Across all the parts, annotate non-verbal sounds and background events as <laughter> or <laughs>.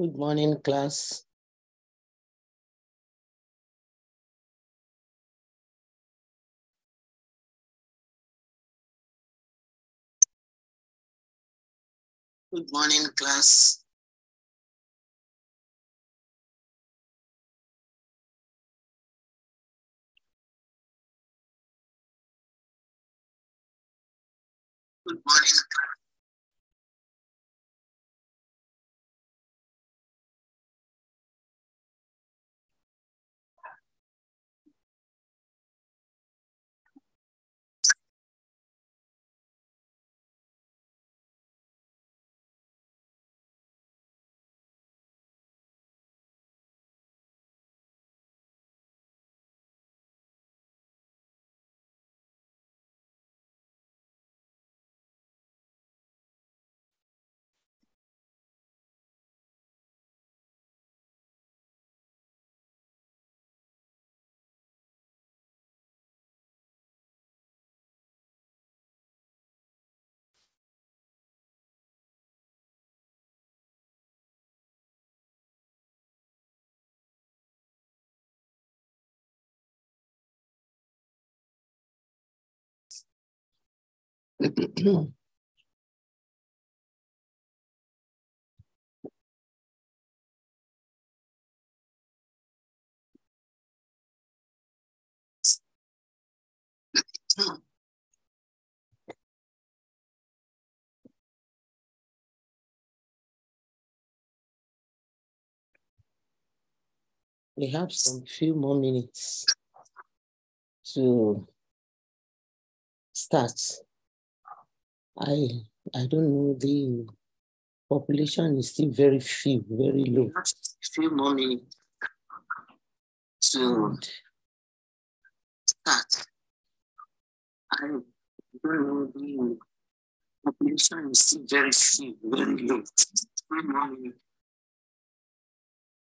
Good morning, class. Good morning, class. Good morning. We have some few more minutes to start. I I don't know the population is still very few, very low. Few more minutes to start. I don't know the population is still very few, very low. Few more minutes.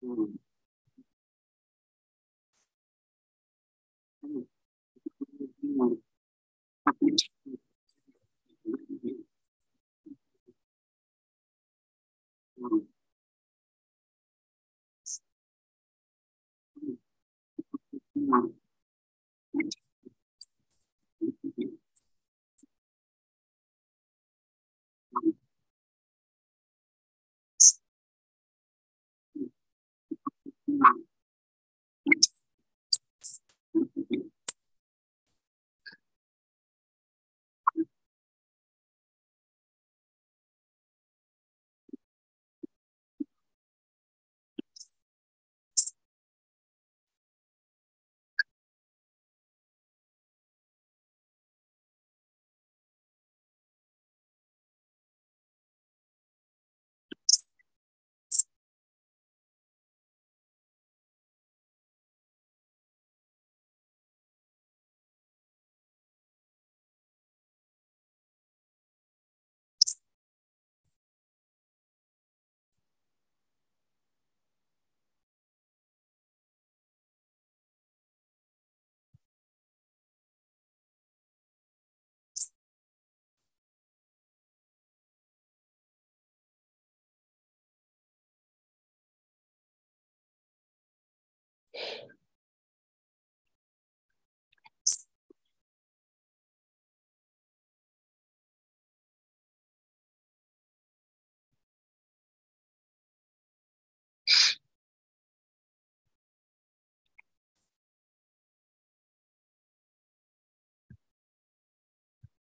Hmm. Hmm. Hmm. To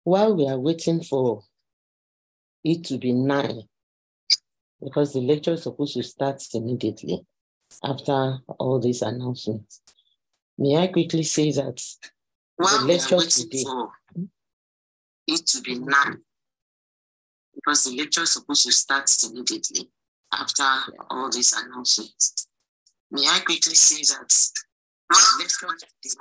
While we are waiting for it to be nine, because the lecture is supposed to start immediately after all these announcements. May I quickly say that the lecture today, it to be nine, because the lecture is supposed to start immediately after all these announcements. May I quickly say that the lecture today,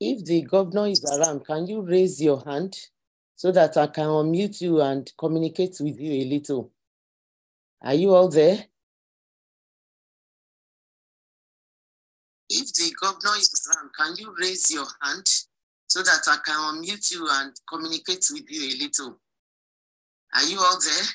If the governor is around, can you raise your hand so that I can unmute you and communicate with you a little? Are you all there? If the governor is around, can you raise your hand so that I can unmute you and communicate with you a little? Are you all there?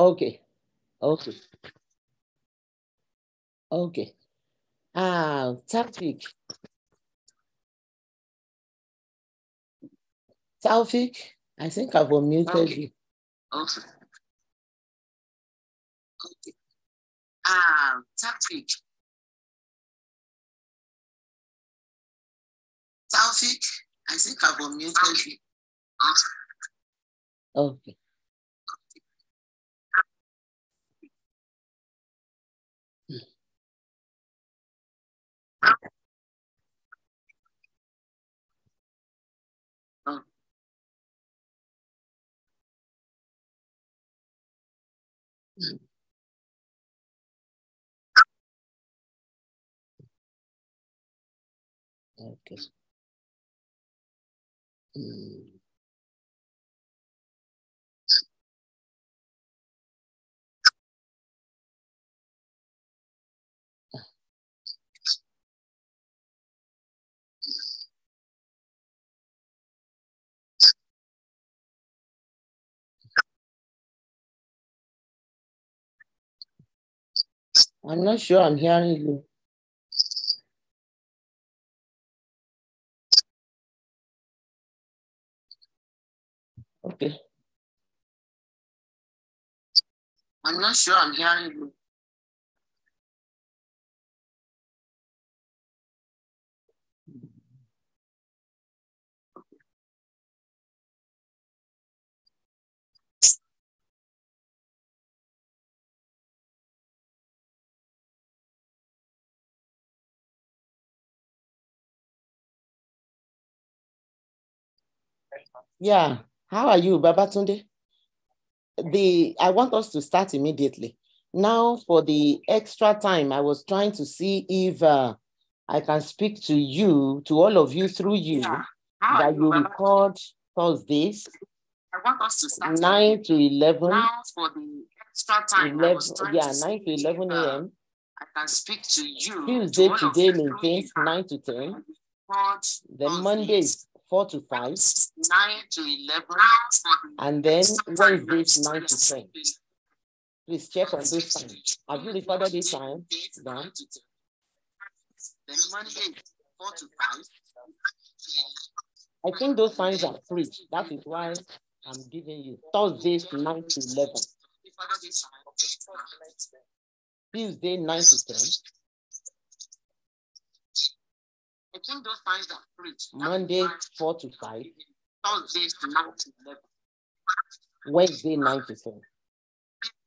Okay. Okay. Okay. Ah, Taufik. Taufik, I think I've unmuted Okay. you. Okay. Okay. Ah, Taufik. Taufik, I think I've unmuted you. Okay. Oh. Okay. Mm. I'm not sure I'm hearing you. Okay. I'm not sure I'm hearing you. Yeah. How are you, Babatunde? The I want us to start immediately. Now, for the extra time, I was trying to see if uh, I can speak to you, to all of you through you, Yeah. How that you, you record Thursdays, I want us to start 9 to 11, now for the extra time. I 11 was trying yeah, to 9 to 11 if, uh, a.m. I can speak to you. Tuesday to all to day maintains 9 to 10. record Then Mondays 4 to 5. 9 to 11. And then Wednesdays 9 to 10. Please check on those times. Have you recorded this time? Then Monday, 4 to 5. I think those times are free. That is why I'm giving you Thursdays 9 to 11, Tuesday 9 to 10, I think those times are free. Monday 4 to 5, Thursdays 9 to 11. Wednesday 9 to 10.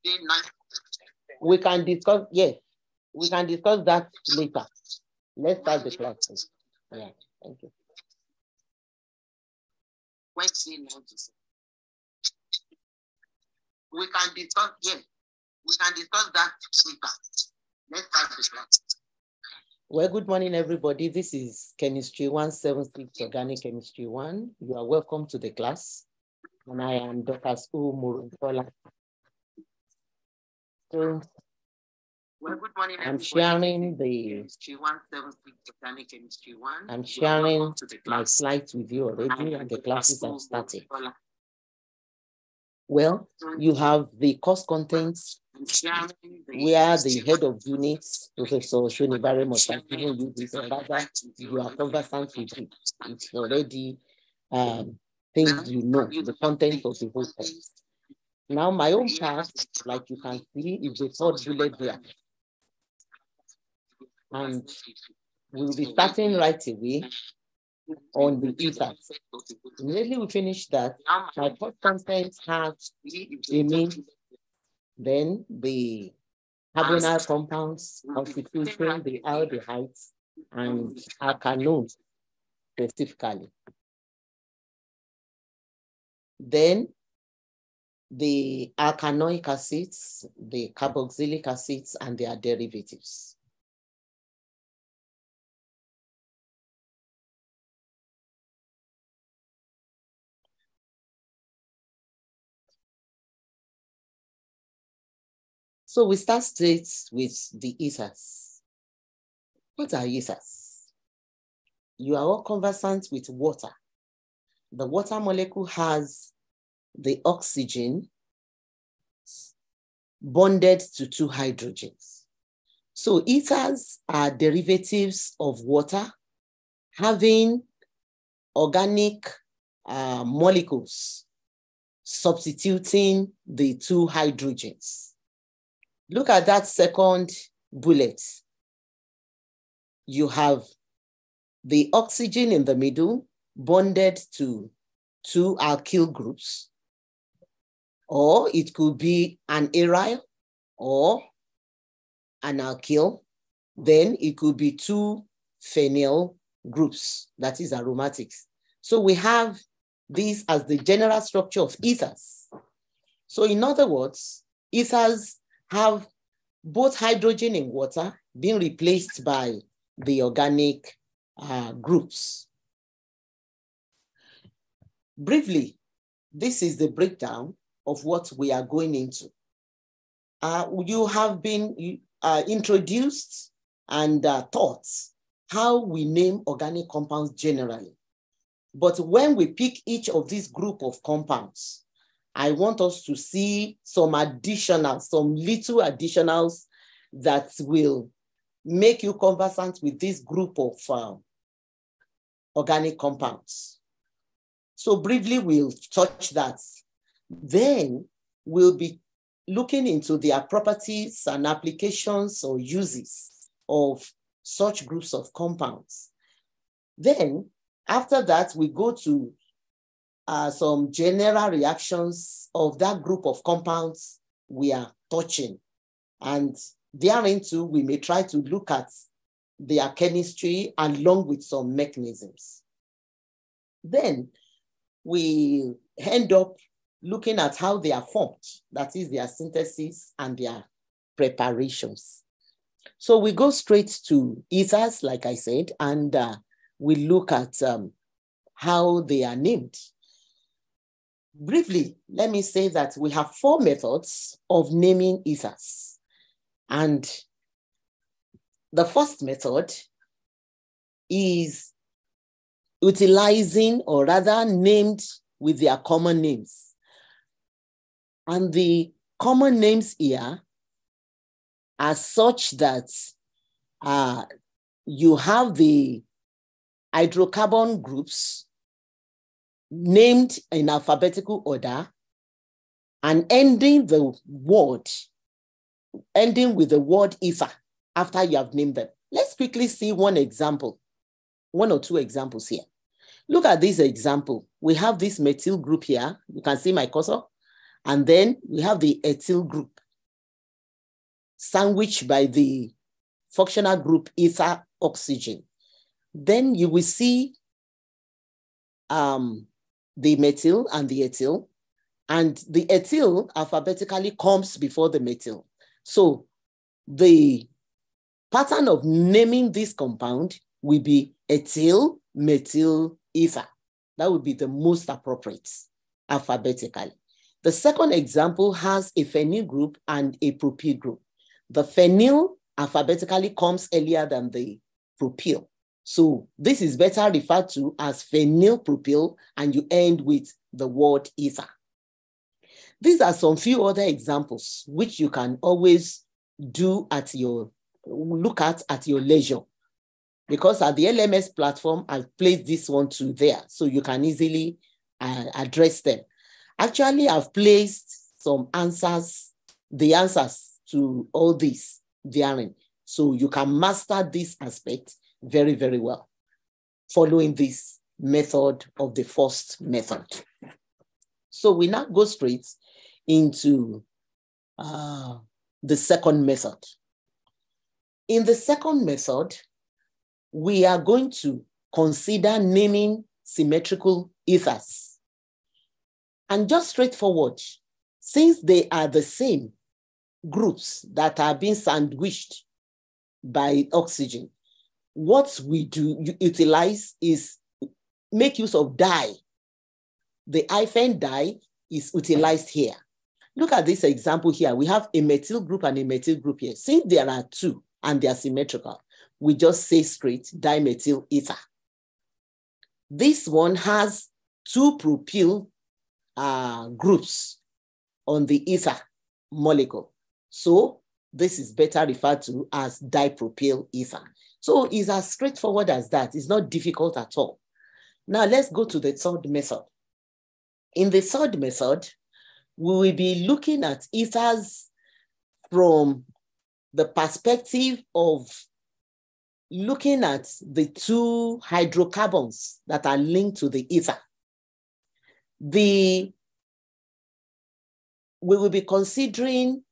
Day 9 We can discuss, yes, we can discuss that later. Let's start the class. Yeah, thank you. Wednesday 9 to 10. We can discuss, yeah, we can discuss that later. Let's start the class. Well, good morning, everybody. This is Chemistry 176, Organic Chemistry 1. You are welcome to the class. And I am Dr. Sue Muruntola. So Well, good morning, I'm everybody. sharing the, Chemistry 176, Organic Chemistry 1. I'm sharing welcome to the my slides with you already, and the classes started. Muruntola. Well, you have the course contents where the head of units, Professor Shonibare must have given you this, and rather you are conversant with it. It's already um, things you know, the content of the whole course. Now, my own part, like you can see, is the third bullet there. And we'll be starting right away on the ethers. Immediately we finish that, my course content has mean, then the carbonyl compounds constituting the aldehydes and alkanones specifically. Then the alkanoic acids, the carboxylic acids, and their derivatives. So we start straight with the ethers. What are ethers? You are all conversant with water. The water molecule has the oxygen bonded to two hydrogens. So ethers are derivatives of water having organic uh, molecules substituting the two hydrogens. Look at that second bullet. You have the oxygen in the middle bonded to two alkyl groups, or it could be an aryl or an alkyl. Then it could be two phenyl groups, that is aromatics. So we have this as the general structure of ethers. So in other words, ethers have both hydrogen in water being replaced by the organic uh, groups. Briefly, this is the breakdown of what we are going into. Uh, you have been uh, introduced and uh, taught how we name organic compounds generally. But when we pick each of these group of compounds, I want us to see some additional, some little additionals that will make you conversant with this group of uh, organic compounds. So briefly, we'll touch that. Then we'll be looking into their properties and applications or uses of such groups of compounds. Then after that, we go to uh, some general reactions of that group of compounds we are touching. And therein too, we may try to look at their chemistry along with some mechanisms. Then we end up looking at how they are formed, that is their synthesis and their preparations. So we go straight to ethers, like I said, and uh, we look at um, how they are named. Briefly, let me say that we have four methods of naming ethers. And the first method is utilizing or rather named with their common names. And the common names here are such that uh, you have the hydrocarbon groups named in alphabetical order and ending the word, ending with the word ether after you have named them. Let's quickly see one example, one or two examples here. Look at this example. We have this methyl group here. You can see my cursor. And then we have the ethyl group sandwiched by the functional group ether oxygen. Then you will see um, the methyl and the ethyl. And the ethyl alphabetically comes before the methyl. So the pattern of naming this compound will be ethyl methyl ether. That would be the most appropriate alphabetically. The second example has a phenyl group and a propyl group. The phenyl alphabetically comes earlier than the propyl. So this is better referred to as phenylpropyl, and you end with the word ether. These are some few other examples which you can always do at your, look at at your leisure. Because at the LMS platform, I've placed this one to there, so you can easily uh, address them. Actually, I've placed some answers, the answers to all these therein. So you can master this aspect very, very well, following this method of the first method. So we now go straight into uh, the second method. In the second method, we are going to consider naming symmetrical ethers. And just straightforward, since they are the same groups that are being sandwiched by oxygen, what we do utilize is make use of di. The hyphen di is utilized here. Look at this example here. We have a methyl group and a methyl group here. Since there are two and they are symmetrical, we just say straight dimethyl ether. This one has two propyl uh, groups on the ether molecule. So this is better referred to as dipropyl ether. So it's as straightforward as that. It's not difficult at all. Now let's go to the third method. In the third method, we will be looking at ethers from the perspective of looking at the two hydrocarbons that are linked to the ether. The, we will be considering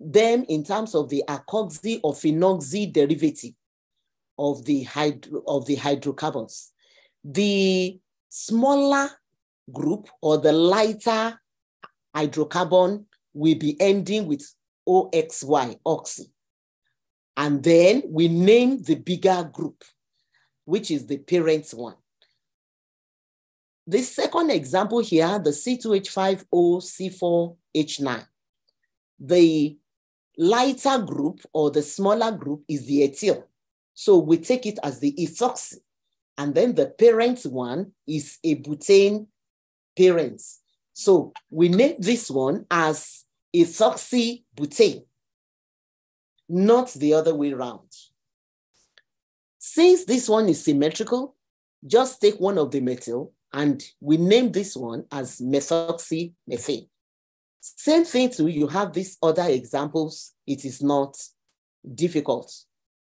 them in terms of the alkoxy or phenoxy derivative of the, hydro, of the hydrocarbons. The smaller group or the lighter hydrocarbon will be ending with OXY, oxy. And then we name the bigger group, which is the parent one. The second example here, the C2H5O C4H9. The lighter group or the smaller group is the ethyl. So we take it as the ethoxy. And then the parent one is a butane parent. So we name this one as ethoxybutane, not the other way around. Since this one is symmetrical, just take one of the methyl and we name this one as methoxymethane. Same thing too, you have these other examples. It is not difficult.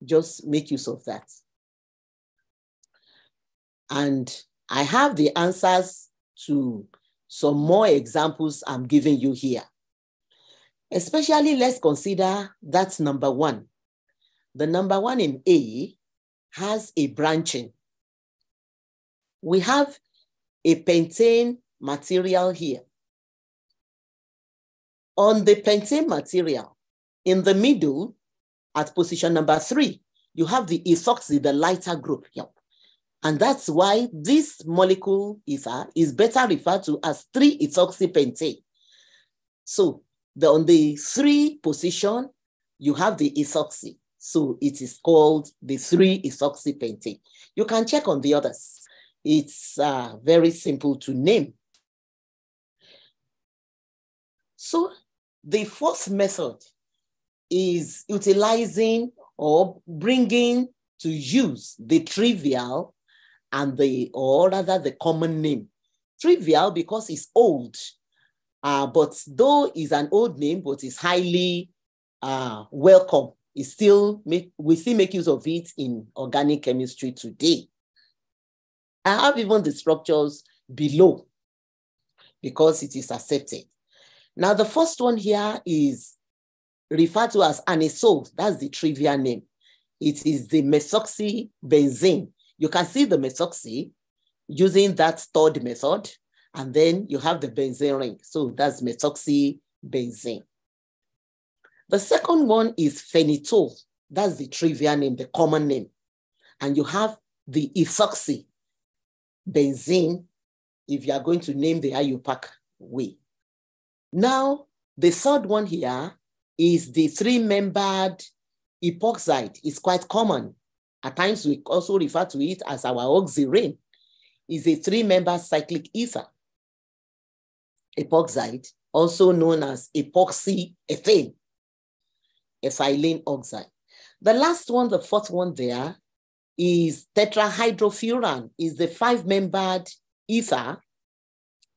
Just make use of that. And I have the answers to some more examples I'm giving you here. Especially, let's consider that's number one. The number one in A has a branching. We have a pentane material here. On the pentane material, in the middle, at position number three, you have the ethoxy, the lighter group. Yep. And that's why this molecule ether is better referred to as 3-ethoxypentane. So the, on the three position, you have the ethoxy. So it is called the 3-ethoxypentane. You can check on the others. It's uh, very simple to name. So the fourth method is utilizing or bringing to use the trivial and the, or rather the common name. Trivial because it's old, uh, but though it's an old name, but it's highly uh, welcome. It's still make, we still make use of it in organic chemistry today. I have even the structures below because it is accepted. Now, the first one here is referred to as anisole. That's the trivial name. It is the methoxybenzene you can see the methoxy using that third method, and then you have the benzene ring. So that's methoxybenzene. The second one is phenetole. That's the trivial name, the common name. And you have the ethoxy benzene if you are going to name the IUPAC way. Now, the third one here is the three-membered epoxide. It's quite common. At times, we also refer to it as our oxirane. is a three-member cyclic ether. Epoxide, also known as epoxy ethane, ethylene oxide. The last one, the fourth one there, is tetrahydrofuran, is the five-membered ether,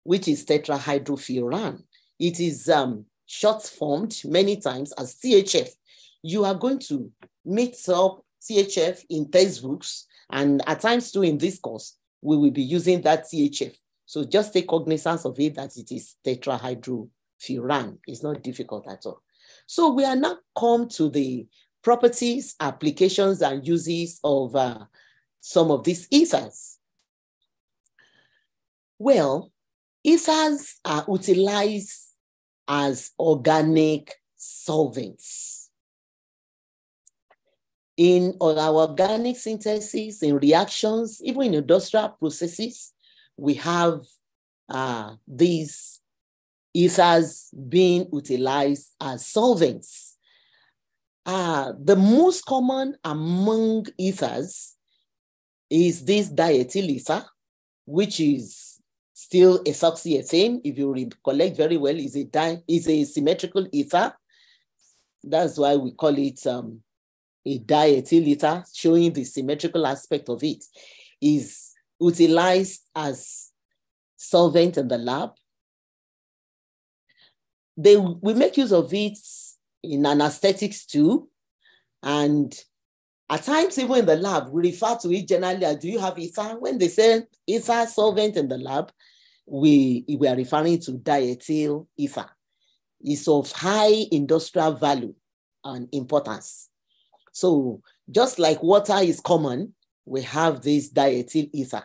which is tetrahydrofuran. It is um, short formed many times as THF. You are going to mix up THF in textbooks, and at times too in this course, we will be using that THF. So just take cognizance of it that it is tetrahydrofuran. It's not difficult at all. So we are now come to the properties, applications, and uses of uh, some of these ethers. Well, ethers are utilized as organic solvents. In all our organic synthesis, in reactions, even in industrial processes, we have uh, these ethers being utilized as solvents. Uh, the most common among ethers is this diethyl ether, which is still a ethoxyethane. If you recollect very well, is a di- is a symmetrical ether. That's why we call it um, a diethyl ether, showing the symmetrical aspect of it. Is utilized as solvent in the lab. They, we make use of it in anesthetics too. And at times, even in the lab, we refer to it generally as do you have ether? When they say ether solvent in the lab, we, we are referring to diethyl ether. It's of high industrial value and importance. So just like water is common, we have this diethyl ether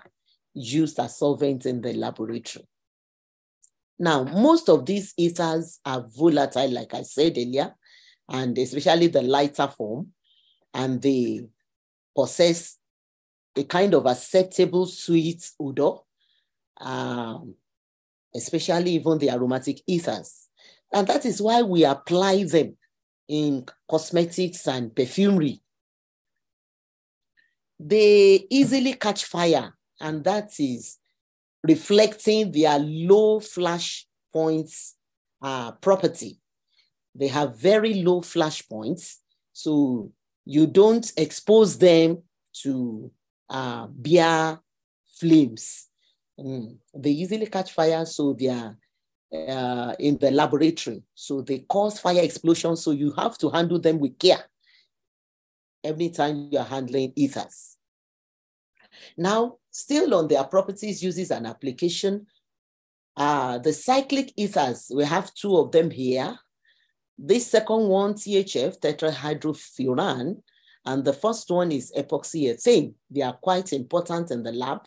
used as solvent in the laboratory. Now, most of these ethers are volatile, like I said earlier, and especially the lighter form, and they possess a kind of acceptable sweet odor, um, especially even the aromatic ethers. And that is why we apply them in cosmetics and perfumery. They easily catch fire, and that is reflecting their low flash points uh, property. They have very low flash points, so you don't expose them to uh, bare flames. Mm. They easily catch fire, so they are uh, in the laboratory. So they cause fire explosions, so you have to handle them with care every time you're handling ethers. Now, still on their properties, uses, an application, uh, the cyclic ethers, we have two of them here. This second one, THF, tetrahydrofuran, and the first one is epoxyethane. They are quite important in the lab.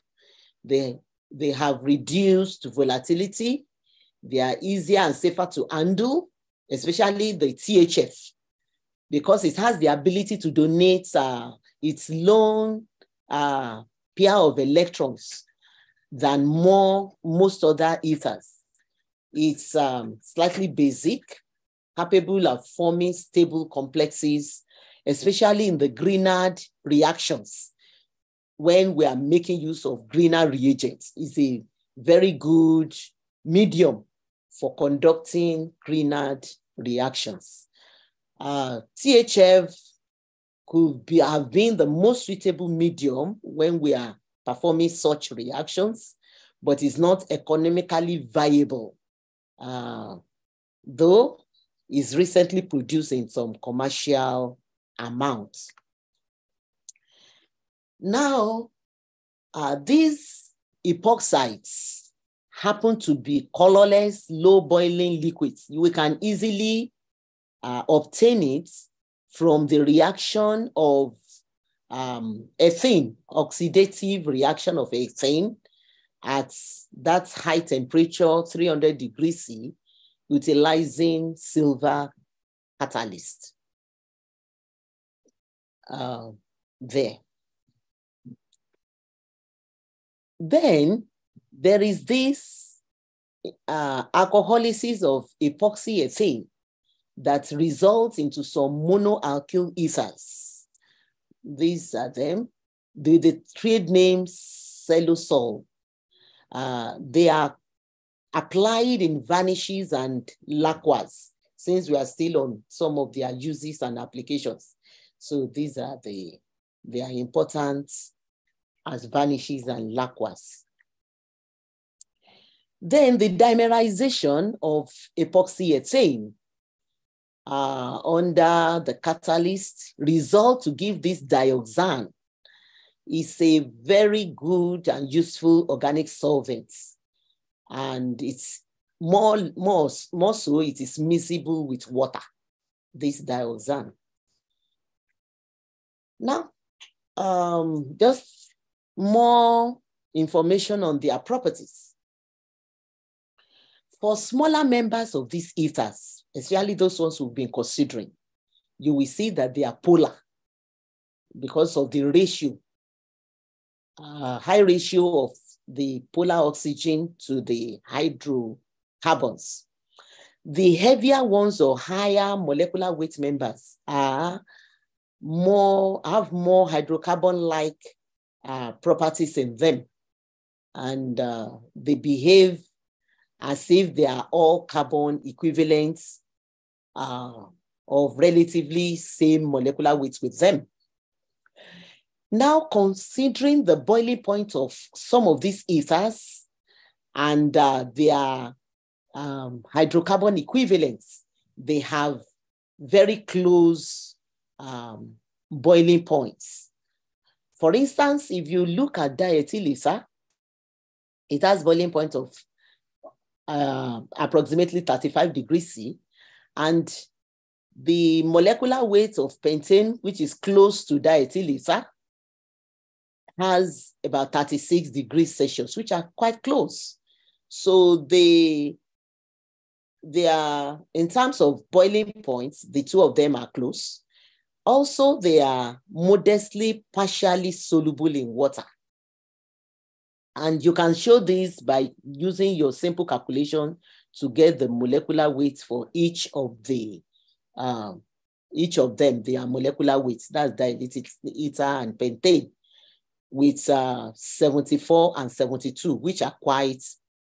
They, they have reduced volatility. They are easier and safer to handle, especially the THF, because it has the ability to donate uh, its lone uh, pair of electrons than more most other ethers. It's um, slightly basic, capable of forming stable complexes, especially in the Grignard reactions. When we are making use of Grignard reagents, it's a very good medium for conducting Grignard reactions. Uh, THF could be, have been the most suitable medium when we are performing such reactions, but is not economically viable, uh, though is recently producing some commercial amounts. Now, uh, these epoxides happen to be colorless, low boiling liquids. We can easily uh, obtain it from the reaction of um, ethane, oxidative reaction of ethane at that high temperature, 300 degrees C, utilizing silver catalyst. Uh, there. Then there is this uh, alcoholysis of epoxy ethane that results into some monoalkyl ethers. These are them. The, the trade name Cellosolve. Uh, they are applied in varnishes and lacquers, since we are still on some of their uses and applications. So these are the, they are important as varnishes and lacquers. Then the dimerization of epoxy ethane uh, under the catalyst result to give this dioxane is a very good and useful organic solvent. And it's more, more, more so, it is miscible with water, this dioxane. Now, um, just more information on their properties. For smaller members of these ethers, especially those ones we've been considering, you will see that they are polar because of the ratio, uh, high ratio of the polar oxygen to the hydrocarbons. The heavier ones or higher molecular weight members are more have more hydrocarbon-like uh, properties in them, and uh, they behave as if they are all carbon equivalents uh, of relatively same molecular weights with them. Now, considering the boiling point of some of these ethers and uh, their um, hydrocarbon equivalents, they have very close um, boiling points. For instance, if you look at diethyl ether, it has boiling point of uh, approximately 35 degrees C, and the molecular weight of pentane, which is close to diethyl ether, has about 36 degrees Celsius, which are quite close. So they, they are, in terms of boiling points, the two of them are close. Also, they are modestly partially soluble in water. And you can show this by using your simple calculation to get the molecular weight for each of the um, each of them, their molecular weights. That's diethyl ether and pentane with uh, 74 and 72, which are quite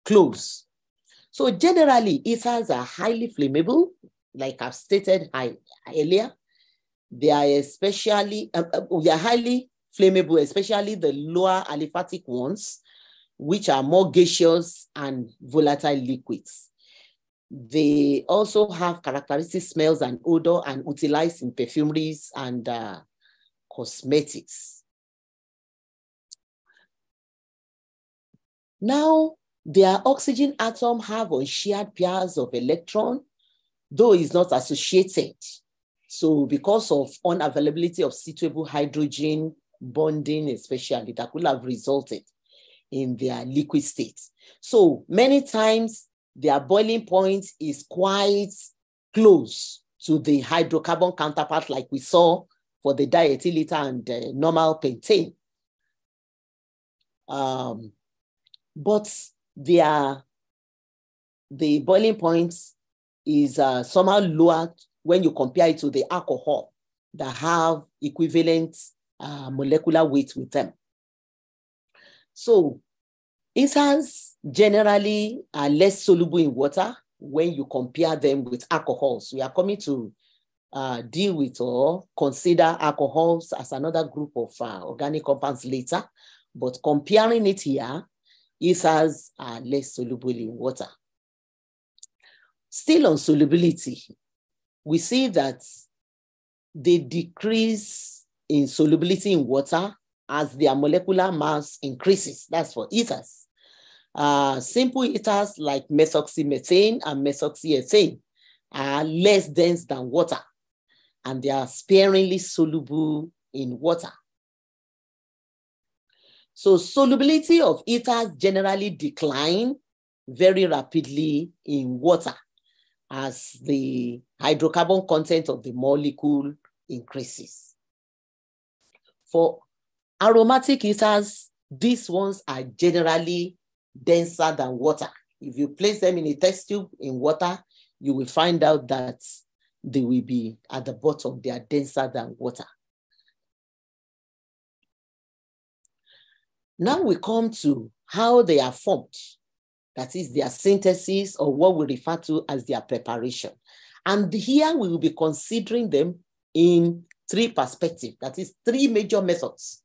close. So generally, ethers are highly flammable, like I've stated earlier. They are especially, uh, they are highly flammable, especially the lower aliphatic ones, which are more gaseous and volatile liquids. They also have characteristic smells and odor and utilized in perfumeries and uh, cosmetics. Now, their oxygen atom have unshared pairs of electron, though it's not associated. So because of unavailability of suitable hydrogen bonding, especially, that could have resulted in their liquid state. So many times their boiling point is quite close to the hydrocarbon counterpart like we saw for the diethyl ether and uh, normal pentane. Um, but their the boiling point is uh, somehow lower when you compare it to the alcohol that have equivalent uh, molecular weight with them. So ethers generally are less soluble in water when you compare them with alcohols. We are coming to uh, deal with or consider alcohols as another group of uh, organic compounds later, but comparing it here, ethers are less soluble in water. Still on solubility, we see that they decrease in solubility in water as their molecular mass increases. That's for ethers. Uh, simple ethers like methoxymethane and methoxyethane are less dense than water, and they are sparingly soluble in water. So solubility of ethers generally decline very rapidly in water as the hydrocarbon content of the molecule increases. For aromatic ethers, these ones are generally denser than water. If you place them in a test tube in water, you will find out that they will be at the bottom, they are denser than water. Now we come to how they are formed. That is their synthesis or what we refer to as their preparation. And here we will be considering them in three perspectives. That is three major methods.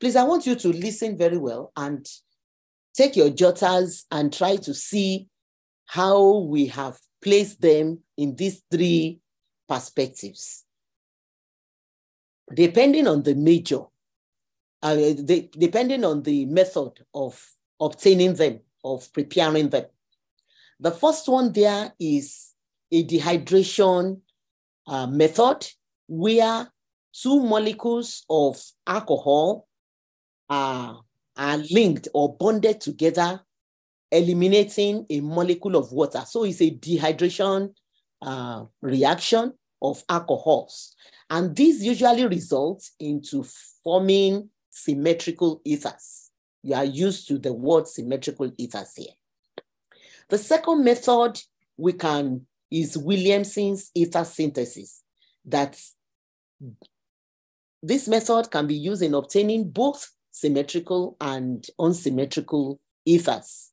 Please, I want you to listen very well and take your jotters and try to see how we have placed them in these three perspectives. Depending on the major, uh, the, depending on the method of obtaining them, of preparing them. The first one there is a dehydration uh, method where two molecules of alcohol are, are linked or bonded together eliminating a molecule of water. So it's a dehydration uh, reaction of alcohols. And this usually results into forming symmetrical ethers. You are used to the word symmetrical ethers here. The second method we can is Williamson's ether synthesis. That this method can be used in obtaining both symmetrical and unsymmetrical ethers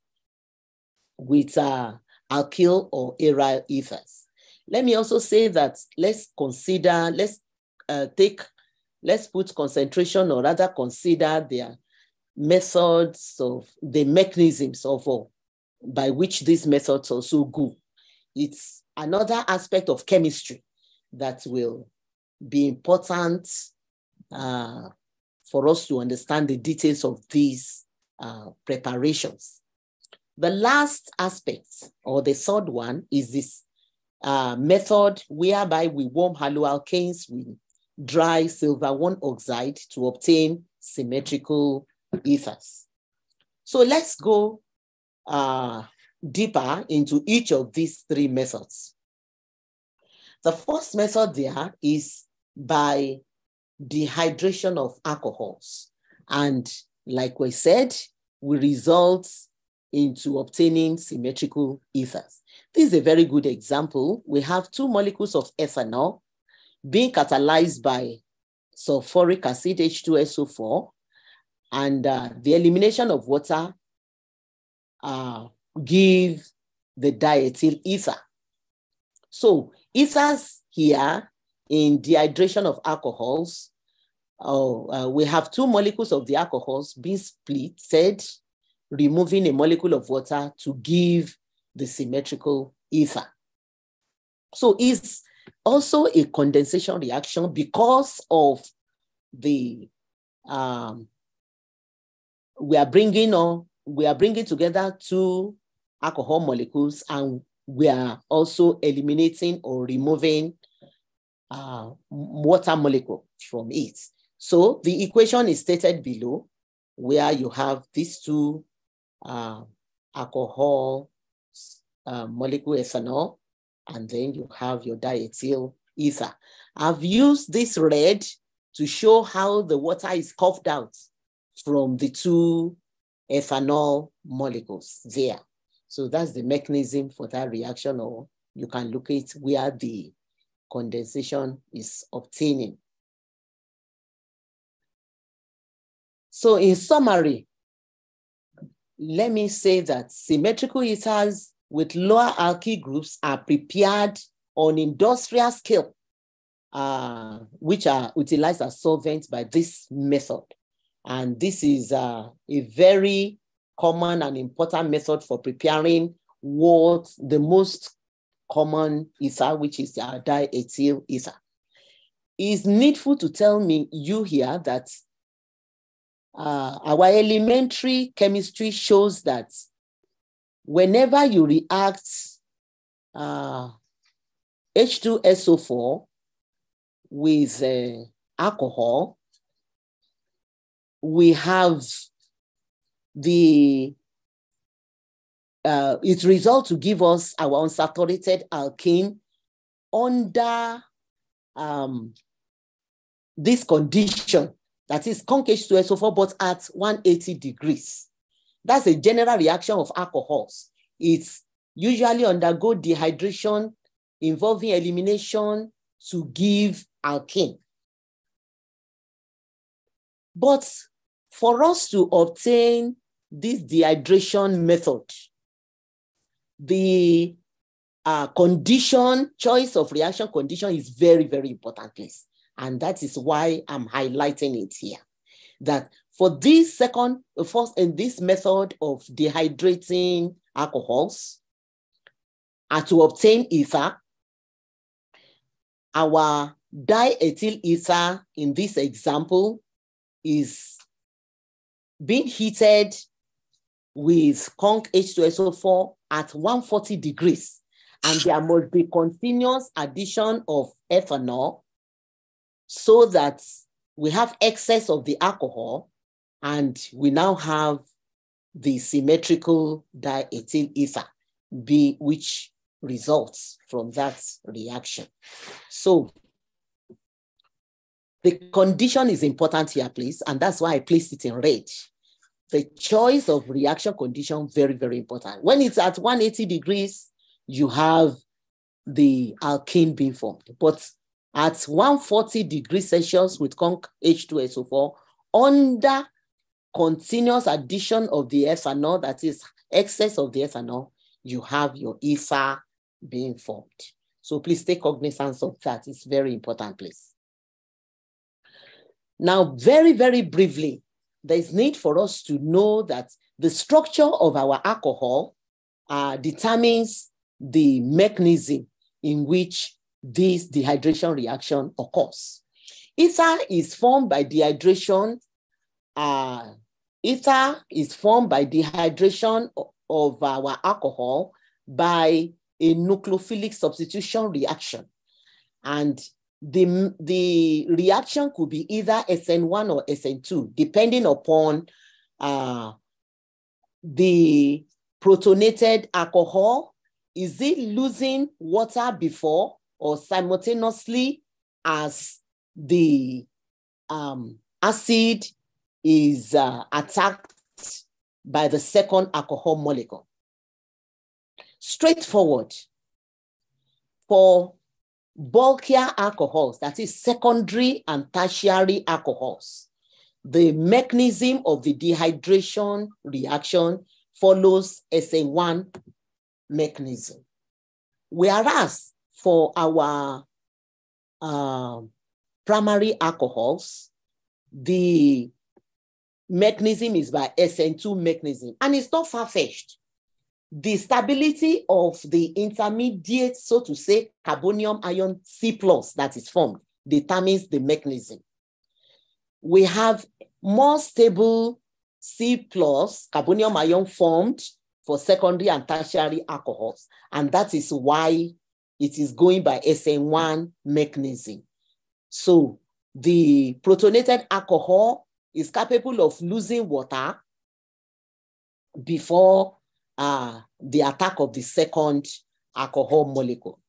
with uh, alkyl or aryl ethers. Let me also say that let's consider, let's uh, take, let's put concentration or rather consider their methods of the mechanisms of uh, by which these methods also go. It's another aspect of chemistry that will be important uh, for us to understand the details of these uh, preparations. The last aspect, or the third one, is this uh, method whereby we warm haloalkanes with dry silver one oxide to obtain symmetrical ethers. So let's go uh, deeper into each of these three methods. The first method there is by dehydration of alcohols. And like we said, we result into obtaining symmetrical ethers. This is a very good example. We have two molecules of ethanol being catalyzed by sulfuric acid H2SO4 and uh, the elimination of water uh, give the diethyl ether. So ethers here in dehydration of alcohols, uh, uh, we have two molecules of the alcohols being split, said, removing a molecule of water to give the symmetrical ether. So it's also a condensation reaction because of the um, we are bringing on we are bringing together two alcohol molecules and we are also eliminating or removing uh, water molecule from it. So the equation is stated below where you have these two uh, alcohol uh, molecule ethanol, and then you have your diethyl ether. I've used this red to show how the water is coughed out from the two ethanol molecules there. So that's the mechanism for that reaction, or you can look at where the condensation is obtaining. So in summary, let me say that symmetrical ethers with lower alkyl groups are prepared on industrial scale, uh, which are utilized as solvents by this method. And this is uh, a very common and important method for preparing what the most common ether, which is the diethyl ether. It's needful to tell me you here that uh, our elementary chemistry shows that whenever you react uh, H2SO4 with uh, alcohol, we have the uh, it results to give us our unsaturated alkene under um, this condition, that is conc H2SO4, but at 180 degrees. That's a general reaction of alcohols. It's usually undergo dehydration involving elimination to give alkene. But for us to obtain this dehydration method, the uh, condition, choice of reaction condition is very, very important, please. And that is why I'm highlighting it here. That for this second, first and this method of dehydrating alcohols, and to obtain ether, our diethyl ether in this example is being heated with conc H2SO4 at 140 degrees. And there must be continuous addition of ethanol so that we have excess of the alcohol and we now have the symmetrical diethyl ether, B, which results from that reaction. So the condition is important here, please, and that's why I placed it in red. The choice of reaction condition, very, very important. When it's at 180 degrees, you have the alkene being formed. But at 140 degrees Celsius with conc H2SO4, under continuous addition of the ethanol, that is excess of the ethanol, you have your ether being formed. So please take cognizance of that. It's very important, please. Now, very, very briefly, there's need for us to know that the structure of our alcohol uh, determines the mechanism in which this dehydration reaction occurs. Ether is formed by dehydration. Uh, ether is formed by dehydration of our alcohol by a nucleophilic substitution reaction. And the, the reaction could be either SN1 or SN2, depending upon uh, the protonated alcohol. Is it losing water before or simultaneously as the um, acid is uh, attacked by the second alcohol molecule. Straightforward. For bulkier alcohols, that is secondary and tertiary alcohols, the mechanism of the dehydration reaction follows SN1 mechanism. Whereas for our uh, primary alcohols, the mechanism is by SN2 mechanism, and it's not far-fetched. The stability of the intermediate, so to say, carbonium ion C plus that is formed determines the mechanism. We have more stable C plus carbonium ion formed for secondary and tertiary alcohols, and that is why it is going by SN1 mechanism. So the protonated alcohol is capable of losing water before uh, the attack of the second alcohol molecule.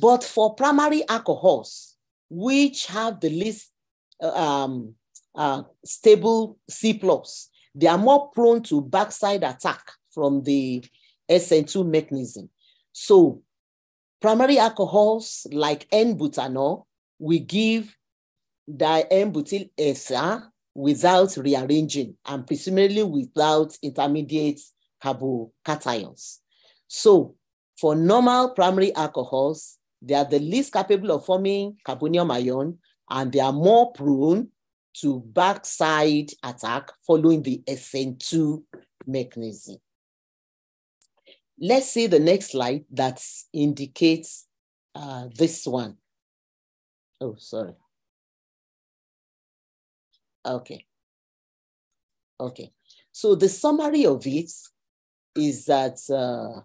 But for primary alcohols, which have the least uh, um, uh, stable C plus, they are more prone to backside attack from the SN2 mechanism. So primary alcohols like N-butanol, we give di-N-butyl ether without rearranging and presumably without intermediate carbocations. So for normal primary alcohols, they are the least capable of forming carbonium ion and they are more prone to backside attack following the SN2 mechanism. Let's see the next slide that indicates uh, this one. Oh, sorry. Okay. Okay. So the summary of it is that uh,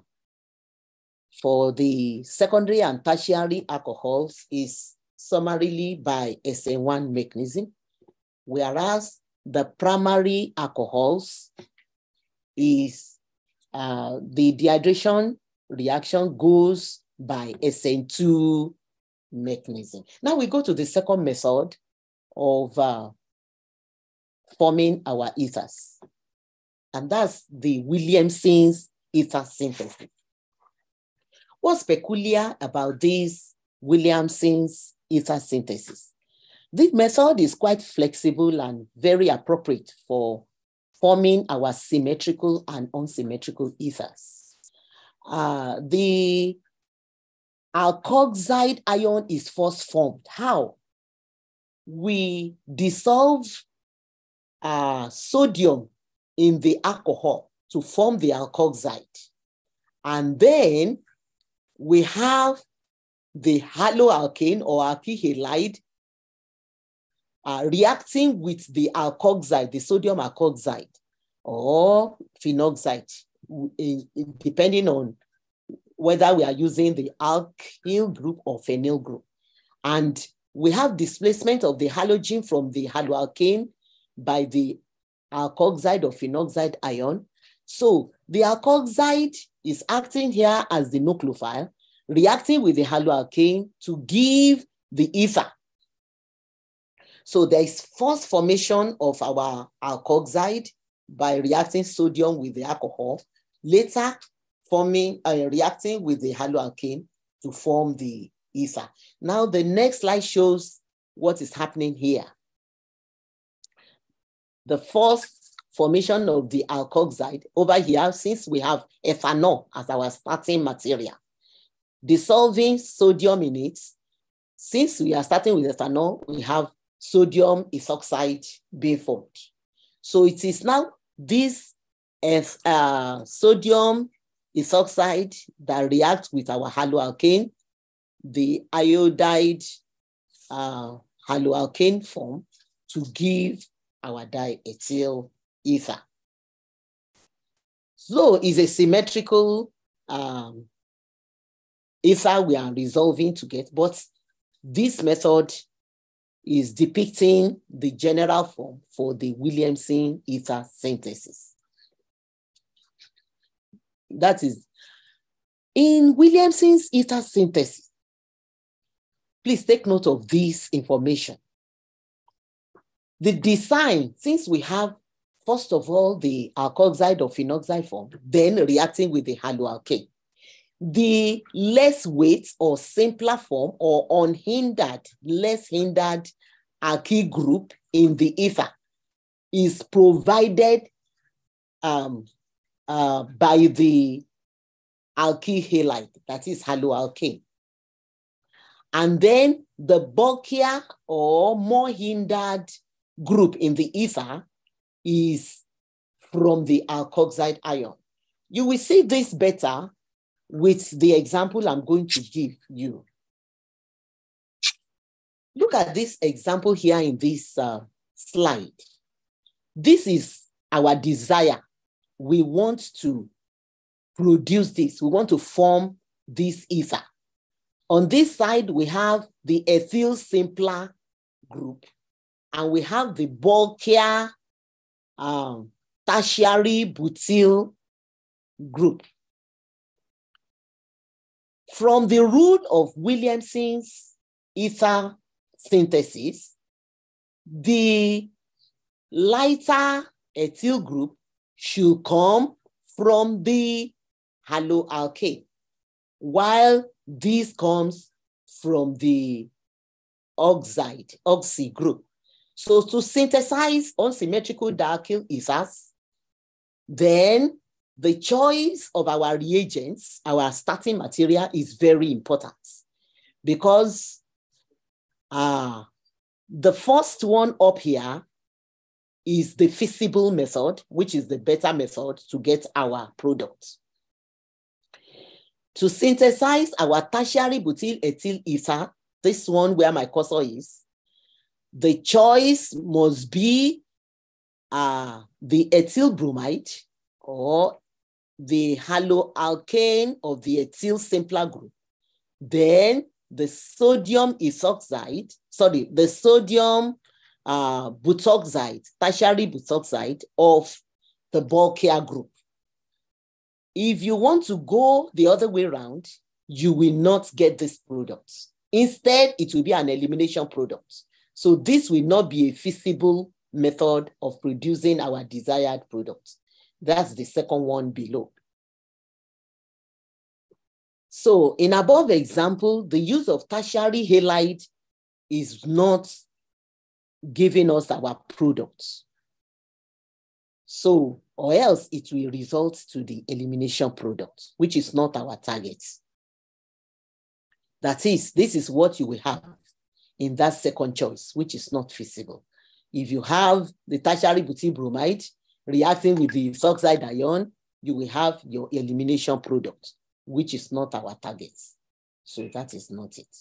for the secondary and tertiary alcohols is summarily by SN1 mechanism, whereas the primary alcohols is uh, the dehydration reaction goes by SN2 mechanism. Now we go to the second method of uh, forming our ethers. And that's the Williamson's ether synthesis. What's peculiar about this Williamson's ether synthesis? This method is quite flexible and very appropriate for forming our symmetrical and unsymmetrical ethers. Uh, the alkoxide ion is first formed. How? We dissolve uh, sodium in the alcohol to form the alkoxide. And then we have the haloalkane or alkyl halide uh, reacting with the alkoxide, the sodium alkoxide or phenoxide, depending on whether we are using the alkyl group or phenyl group. And we have displacement of the halogen from the haloalkane by the alkoxide or phenoxide ion, So the alkoxide is acting here as the nucleophile, reacting with the haloalkane to give the ether. So there is first formation of our alkoxide by reacting sodium with the alcohol, later forming uh, reacting with the haloalkane to form the ether. Now the next slide shows what is happening here. The first formation of the alkoxide over here, since we have ethanol as our starting material, dissolving sodium in it, since we are starting with ethanol, we have sodium ethoxide being formed. So it is now this uh, sodium ethoxide that reacts with our haloalkane, the iodide uh, haloalkane form to give our diethyl ether. So it's a symmetrical um, ether we are resolving to get, but this method is depicting the general form for the Williamson ether synthesis. That is, in Williamson's ether synthesis, please take note of this information. The design, since we have, first of all, the alkoxide or phenoxide form, then reacting with the haloalkane. The less weight or simpler form or unhindered, less hindered alkyl group in the ether is provided um, uh, by the alkyl halide, that is haloalkane. And then the bulkier or more hindered group in the ether is from the alkoxide ion. You will see this better with the example I'm going to give you. Look at this example here in this uh, slide. This is our desire. We want to produce this. We want to form this ether. On this side, we have the ethyl simpler group and we have the bulkier um, tertiary butyl group. From the root of Williamson's ether synthesis, the lighter ethyl group should come from the haloalkane, while this comes from the oxide, oxy group. So to synthesize unsymmetrical dialkyl ethers, then the choice of our reagents, our starting material is very important because uh, the first one up here is the feasible method, which is the better method to get our product. To synthesize our tertiary butyl ethyl ether, this one where my cursor is, the choice must be uh, the ethyl bromide or the haloalkane of the ethyl simpler group. Then the sodium ethoxide, sorry, the sodium uh, butoxide, tertiary butoxide of the bulkier group. If you want to go the other way around, you will not get this product. Instead, it will be an elimination product. So this will not be a feasible method of producing our desired product. That's the second one below. So in above example, the use of tertiary halide is not giving us our products. So, or else it will result to the elimination product, which is not our target. That is, this is what you will have in that second choice, which is not feasible. If you have the tertiary butyl bromide reacting with the sulfide ion, you will have your elimination product, which is not our target. So that is not it.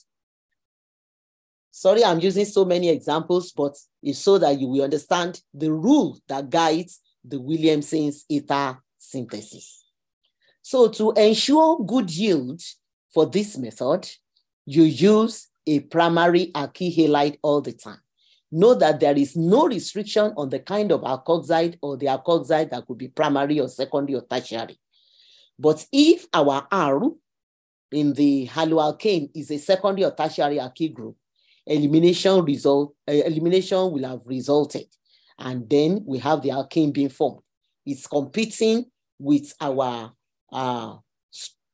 Sorry, I'm using so many examples, but it's so that you will understand the rule that guides the Williamson's ether synthesis. So to ensure good yield for this method, you use a primary alkyl halide all the time. know that there is no restriction on the kind of alkoxide or the alkoxide that could be primary or secondary or tertiary. But if our R in the haloalkane is a secondary or tertiary alkyl group, elimination result uh, elimination will have resulted, and then we have the alkane being formed. It's competing with our uh,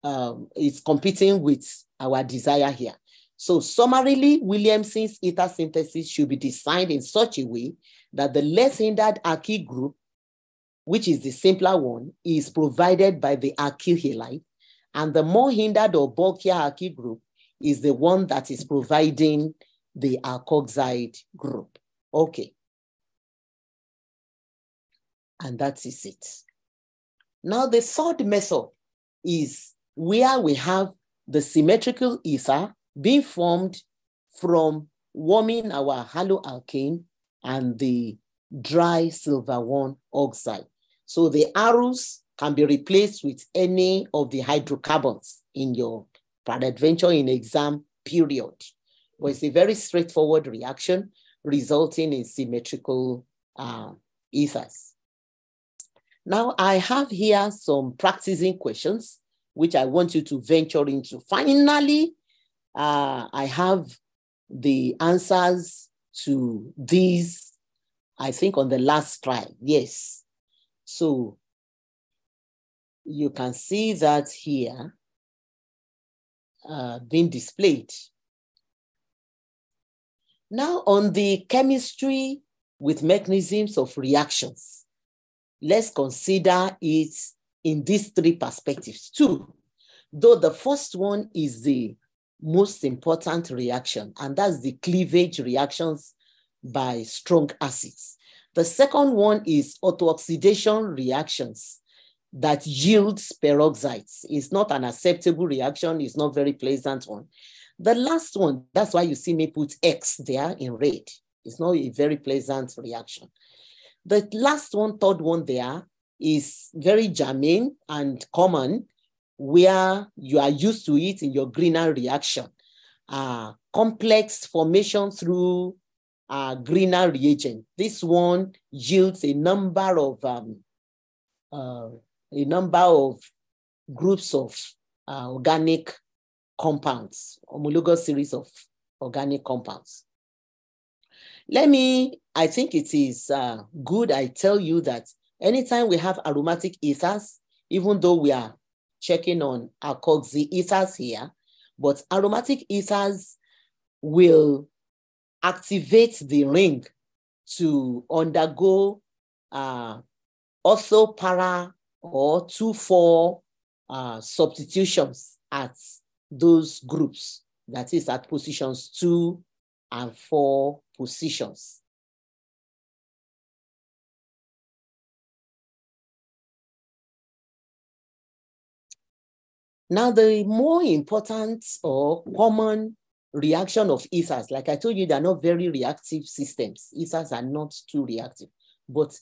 um, it's competing with our desire here. So summarily, Williamson's ether synthesis should be designed in such a way that the less hindered alkyl group, which is the simpler one, is provided by the alkyl halide, and the more hindered or bulkier alkyl group is the one that is providing the alkoxide group. Okay. And that is it. Now, the third method is where we have the symmetrical ether being formed from warming our haloalkane and the dry silver one oxide. So the arrows can be replaced with any of the hydrocarbons in your peradventure in exam period. But it's a very straightforward reaction resulting in symmetrical uh, ethers. Now I have here some practicing questions which I want you to venture into. Finally, uh, I have the answers to these, I think, on the last try. Yes. So you can see that here uh, being displayed. Now on the chemistry with mechanisms of reactions, let's consider it in these three perspectives. too. though the first one is the most important reaction, and that's the cleavage reactions by strong acids. The second one is autooxidation reactions that yields peroxides. It's not an acceptable reaction, it's not very pleasant one. The last one, that's why you see me put X there in red. It's not a very pleasant reaction. The last one, third one there, is very germane and common where you are used to it in your Grignard reaction. Uh, complex formation through uh, Grignard reagent. This one yields a number of um, uh, a number of groups of uh, organic compounds, homologous series of organic compounds. Let me, I think it is uh, good I tell you that Anytime we have aromatic ethers, even though we are checking on alkoxy ethers here, but aromatic ethers will activate the ring to undergo uh, ortho para or 2-4 uh, substitutions at those groups, that is at positions two and four positions. Now, the more important or common reaction of ethers, like I told you, they're not very reactive systems. Ethers are not too reactive. But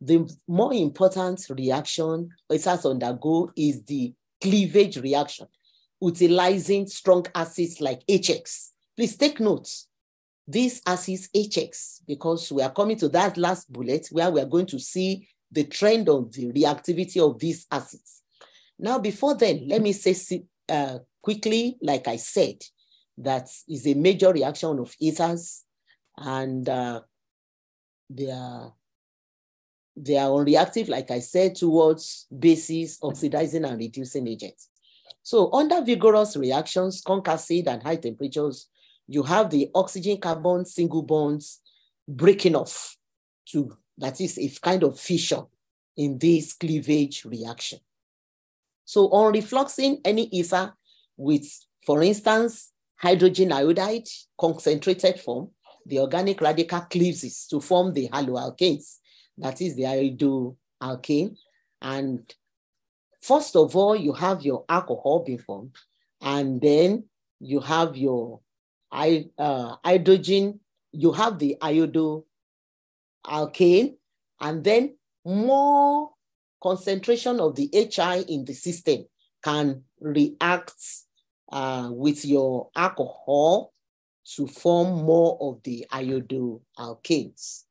the more important reaction ethers undergo is the cleavage reaction, utilizing strong acids like HX. Please take notes. This acid HX, because we are coming to that last bullet where we are going to see the trend of the reactivity of these acids. Now, before then, let me say uh, quickly, like I said, that is a major reaction of ethers and uh, they are they are unreactive, like I said, towards bases, oxidizing and reducing agents. So under vigorous reactions, conc acid and high temperatures, you have the oxygen carbon single bonds breaking off to, that is a kind of fission in this cleavage reaction. So on refluxing any ether with, for instance, hydrogen iodide, concentrated form, the organic radical cleaves to form the haloalkanes, that is the iodoalkane. And first of all, you have your alcohol being formed, and then you have your uh, hydrogen, you have the iodoalkane, and then more concentration of the HI in the system can react uh, with your alcohol to form more of the iodoalkanes.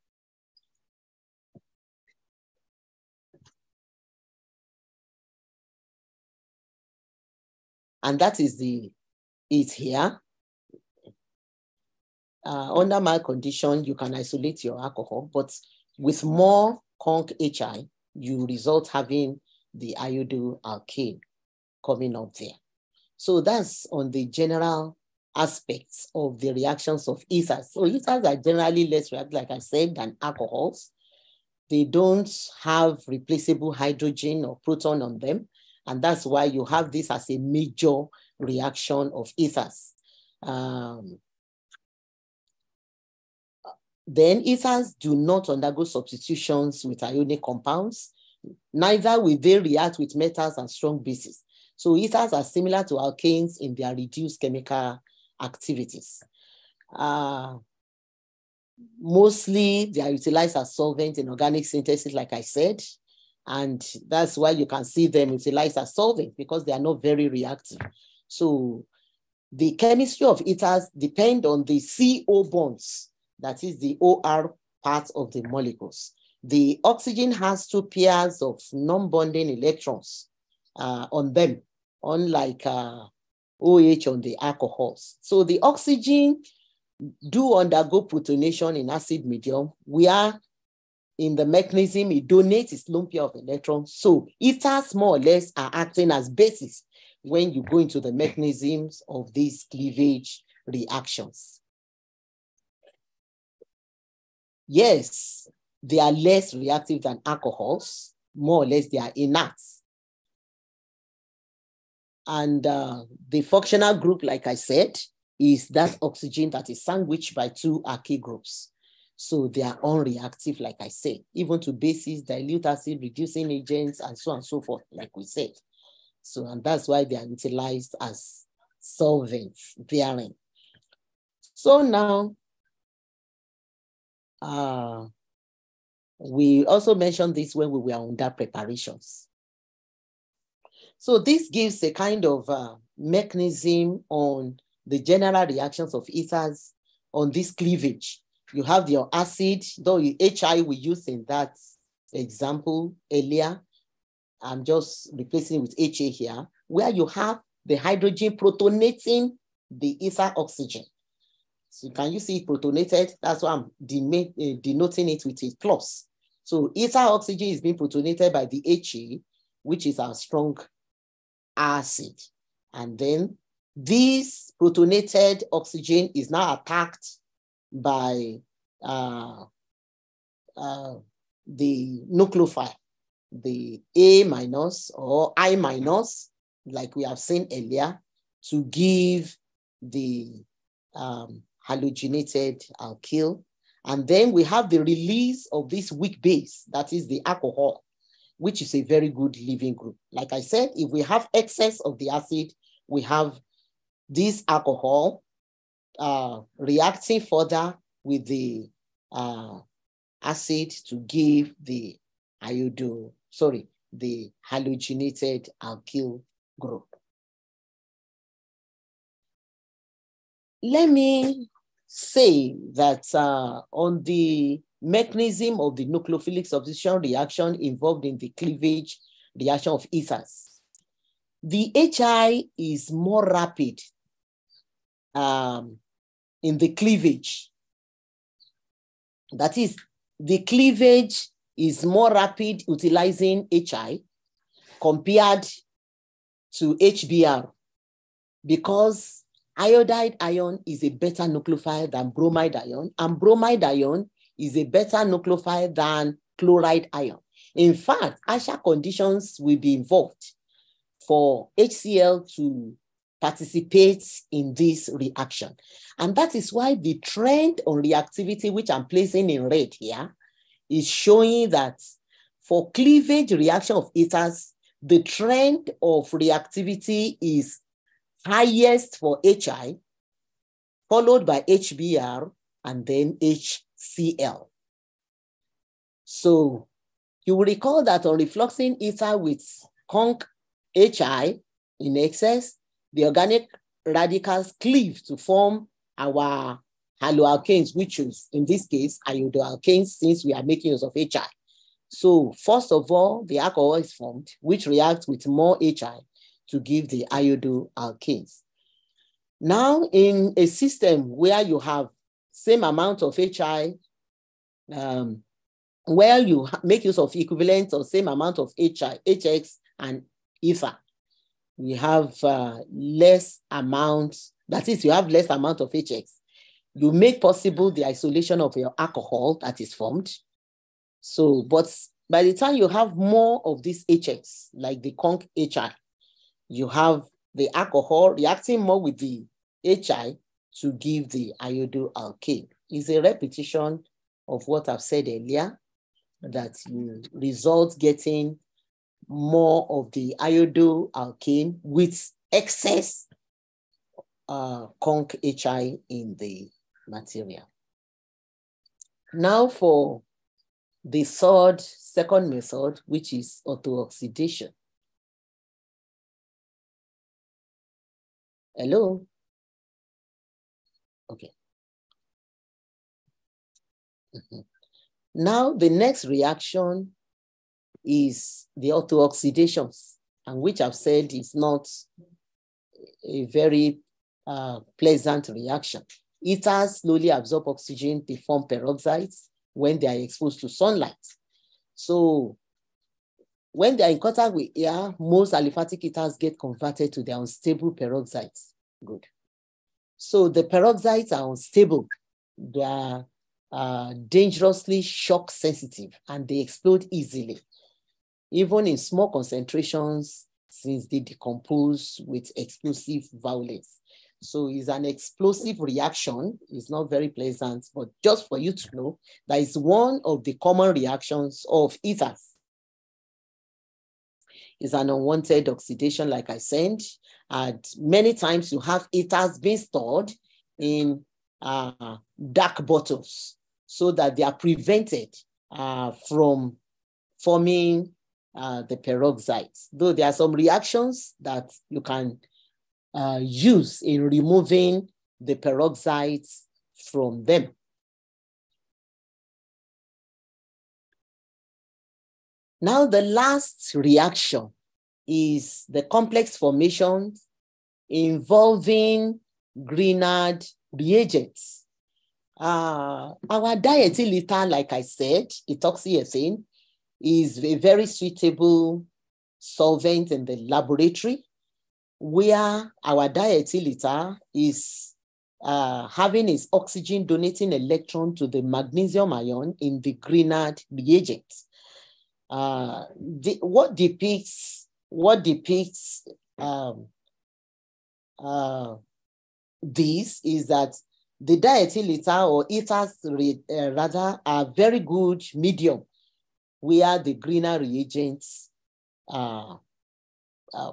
And that is the it here. Uh, under my condition, you can isolate your alcohol, but with more conc HI, you result having the iodoalkane coming up there. So that's on the general aspects of the reactions of ethers. So ethers are generally less reactive, like I said, than alcohols. They don't have replaceable hydrogen or proton on them. And that's why you have this as a major reaction of ethers. Um, then ethers do not undergo substitutions with ionic compounds. Neither will they react with metals and strong bases. So ethers are similar to alkanes in their reduced chemical activities. Uh, mostly they are utilized as solvents in organic synthesis, like I said, and that's why you can see them utilized as solvents because they are not very reactive. So the chemistry of ethers depend on the CO bonds, that is the OR part of the molecules. The oxygen has two pairs of non-bonding electrons uh, on them, unlike uh, OH on the alcohols. So the oxygen do undergo protonation in acid medium, We are in the mechanism, it donates its lone pair of electrons. So ethers more or less are acting as bases when you go into the mechanisms of these cleavage reactions. Yes, they are less reactive than alcohols, more or less they are inert. And uh, the functional group, like I said, is that oxygen that is sandwiched by two alkyl groups. So they are unreactive, like I said, even to bases, dilute acid, reducing agents, and so on and so forth, like we said. So, and that's why they are utilized as solvents therein. So now, uh, we also mentioned this when we were under preparations. So this gives a kind of uh, mechanism on the general reactions of ethers on this cleavage. You have your acid, though HI we used in that example earlier. I'm just replacing with HA here, where you have the hydrogen protonating the ether oxygen. So can you see protonated? That's why I'm eh, denoting it with a plus. So ether oxygen is being protonated by the HA, which is our strong acid. And then this protonated oxygen is now attacked by uh, uh, the nucleophile, the A minus or I minus, like we have seen earlier, to give the um, halogenated alkyl. And then we have the release of this weak base, that is the alcohol which is a very good leaving group. Like I said, if we have excess of the acid, we have this alcohol uh, reacting further with the uh, acid to give the iodo, sorry, the halogenated alkyl group. Let me say that uh, on the mechanism of the nucleophilic substitution reaction involved in the cleavage reaction of ethers. The HI is more rapid um, in the cleavage. That is, the cleavage is more rapid utilizing HI compared to HBr because iodide ion is a better nucleophile than bromide ion, and bromide ion is a better nucleophile than chloride ion. In fact, harsher conditions will be involved for HCl to participate in this reaction. And that is why the trend on reactivity, which I'm placing in red here, is showing that for cleavage reaction of ethers, the trend of reactivity is highest for HI, followed by HBr, and then HCl. So you will recall that on refluxing ether with conc HI in excess, the organic radicals cleave to form our haloalkanes, which is in this case iodoalkanes, since we are making use of HI. So first of all, the alcohol is formed, which reacts with more HI to give the iodoalkanes. Now, in a system where you have same amount of HI, um, where you make use of equivalent or same amount of HI, HX and ether, we have uh, less amount, that is, you have less amount of HX. You make possible the isolation of your alcohol that is formed. So, but by the time you have more of this HX, like the conc HI, you have the alcohol reacting more with the HI to give the iodoalkane. It's a repetition of what I've said earlier, that you result getting more of the iodoalkane with excess uh, conc HI in the material. Now for the third, second method, which is autooxidation. Hello? Okay. Mm -hmm. Now the next reaction is the autooxidations, and which I've said is not a very uh, pleasant reaction. Ethers slowly absorb oxygen, they form peroxides when they are exposed to sunlight. So when they are in contact with air, most aliphatic ethers get converted to their unstable peroxides. Good. So the peroxides are unstable. They are uh, dangerously shock sensitive and they explode easily even in small concentrations, since they decompose with explosive violence. So it's an explosive reaction. It's not very pleasant, but just for you to know, that is one of the common reactions of ethers. It's an unwanted oxidation, like I said. And many times you have it has been stored in uh, dark bottles so that they are prevented uh, from forming uh, the peroxides, though there are some reactions that you can uh, use in removing the peroxides from them. Now, the last reaction is the complex formation involving Grignard reagents. Uh, our diethyl like I said, ethoxyethane, is a very suitable solvent in the laboratory where our diethyl is uh, having its oxygen donating electron to the magnesium ion in the Grignard reagent. Uh, the, what depicts what depicts um, uh, this is that the diethyl ether or ethers uh, rather are very good medium where the Grignard reagents uh, uh,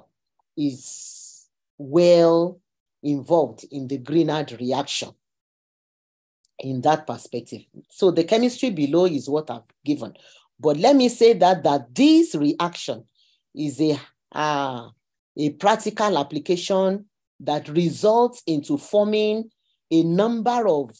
is well involved in the Grignard reaction in that perspective. So the chemistry below is what I've given. But let me say that, that this reaction is a, uh, a practical application that results into forming a number of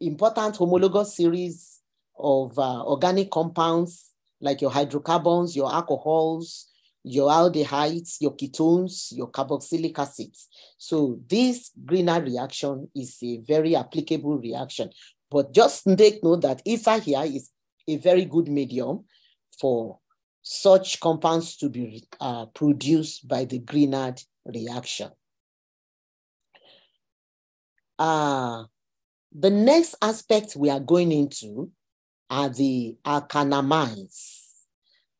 important homologous series of uh, organic compounds like your hydrocarbons, your alcohols, your aldehydes, your ketones, your carboxylic acids. So this Grignard reaction is a very applicable reaction. But just take note that ether here is a very good medium for such compounds to be uh, produced by the Grignard reaction. Uh, the next aspect we are going into are the alkanamines.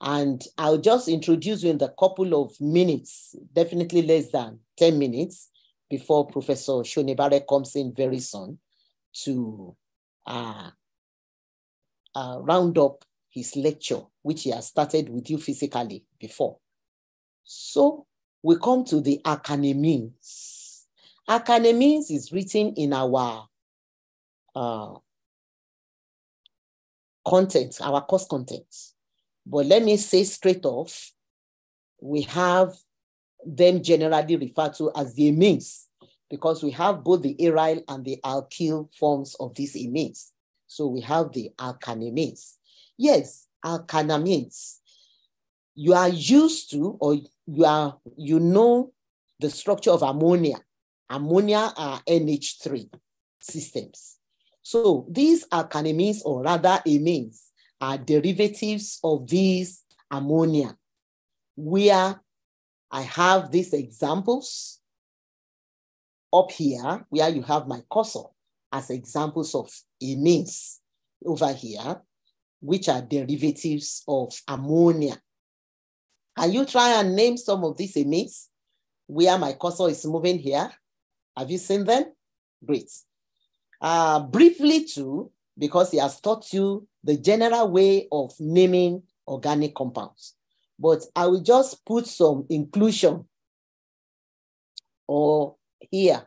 And I'll just introduce you in the couple of minutes, definitely less than 10 minutes, before Professor Shonibare comes in very soon to uh, uh, round up his lecture, which he has started with you physically before. So we come to the alkanamines. Alkanamines is written in our uh, content, our course content. But let me say straight off, we have them generally referred to as the amines because we have both the aryl and the alkyl forms of these amines. So we have the alkanamines. Yes, alkanamines. You are used to, or you are, you know the structure of ammonia. Ammonia are NH3 systems. So these alkanamines, or rather amines, are derivatives of these ammonia, where I have these examples up here, where you have my cursor as examples of amines over here, which are derivatives of ammonia. Can you try and name some of these amines where my cursor is moving here? Have you seen them? Great. Uh, briefly too, because he has taught you the general way of naming organic compounds. But I will just put some inclusion or here.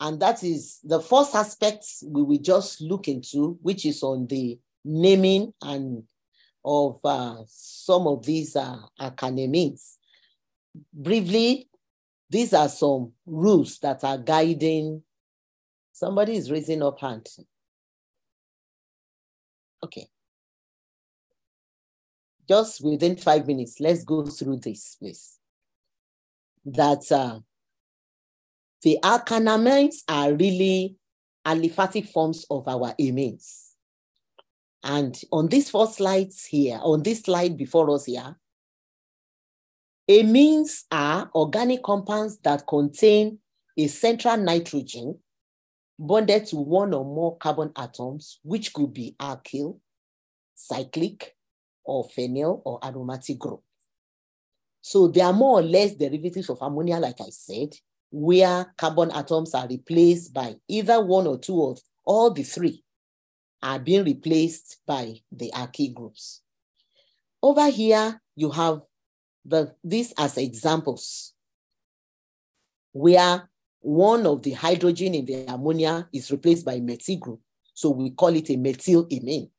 And that is the first aspect we will just look into, which is on the naming and of uh, some of these uh, academics. Briefly, these are some rules that are guiding. Somebody is raising up hand. Okay. Just within five minutes, let's go through this, please. That uh, the alkanamines are really aliphatic forms of our amines. And on these four slides here, on this slide before us here, amines are organic compounds that contain a central nitrogen bonded to one or more carbon atoms, which could be alkyl, cyclic, or phenyl or aromatic group. So they are more or less derivatives of ammonia, like I said, where carbon atoms are replaced by either one or two of all the three are being replaced by the alkyl groups. Over here, you have the, these as examples where one of the hydrogen in the ammonia is replaced by methyl group. So we call it a methyl amine.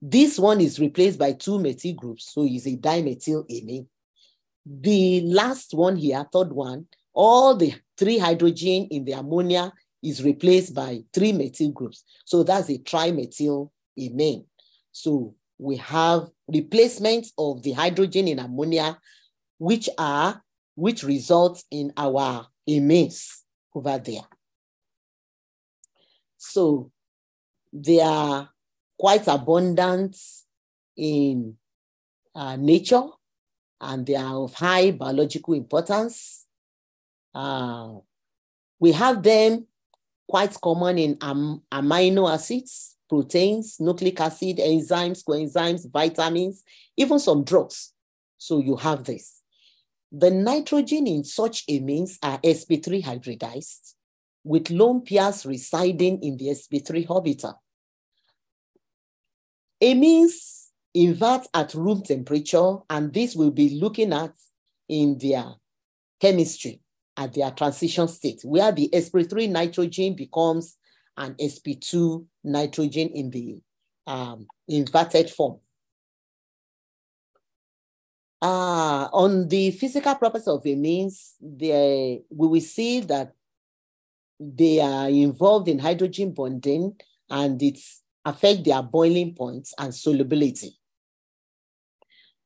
This one is replaced by two methyl groups, so it's a dimethyl amine. The last one here, third one, all the three hydrogen in the ammonia is replaced by three methyl groups. So that's a trimethyl amine. So we have replacements of the hydrogen in ammonia, which are, which results in our amines over there. So they are quite abundant in uh, nature and they are of high biological importance. Uh, we have them quite common in am amino acids, proteins, nucleic acid, enzymes, coenzymes, vitamins, even some drugs. So you have this. The nitrogen in such amines are sp3 hybridized with lone pairs residing in the sp3 orbital. Amines invert at room temperature, and this we'll be looking at in their chemistry at their transition state, where the sp3 nitrogen becomes an sp2 nitrogen in the um, inverted form. Uh, on the physical properties of amines, they, we will see that they are involved in hydrogen bonding and it affect their boiling points and solubility.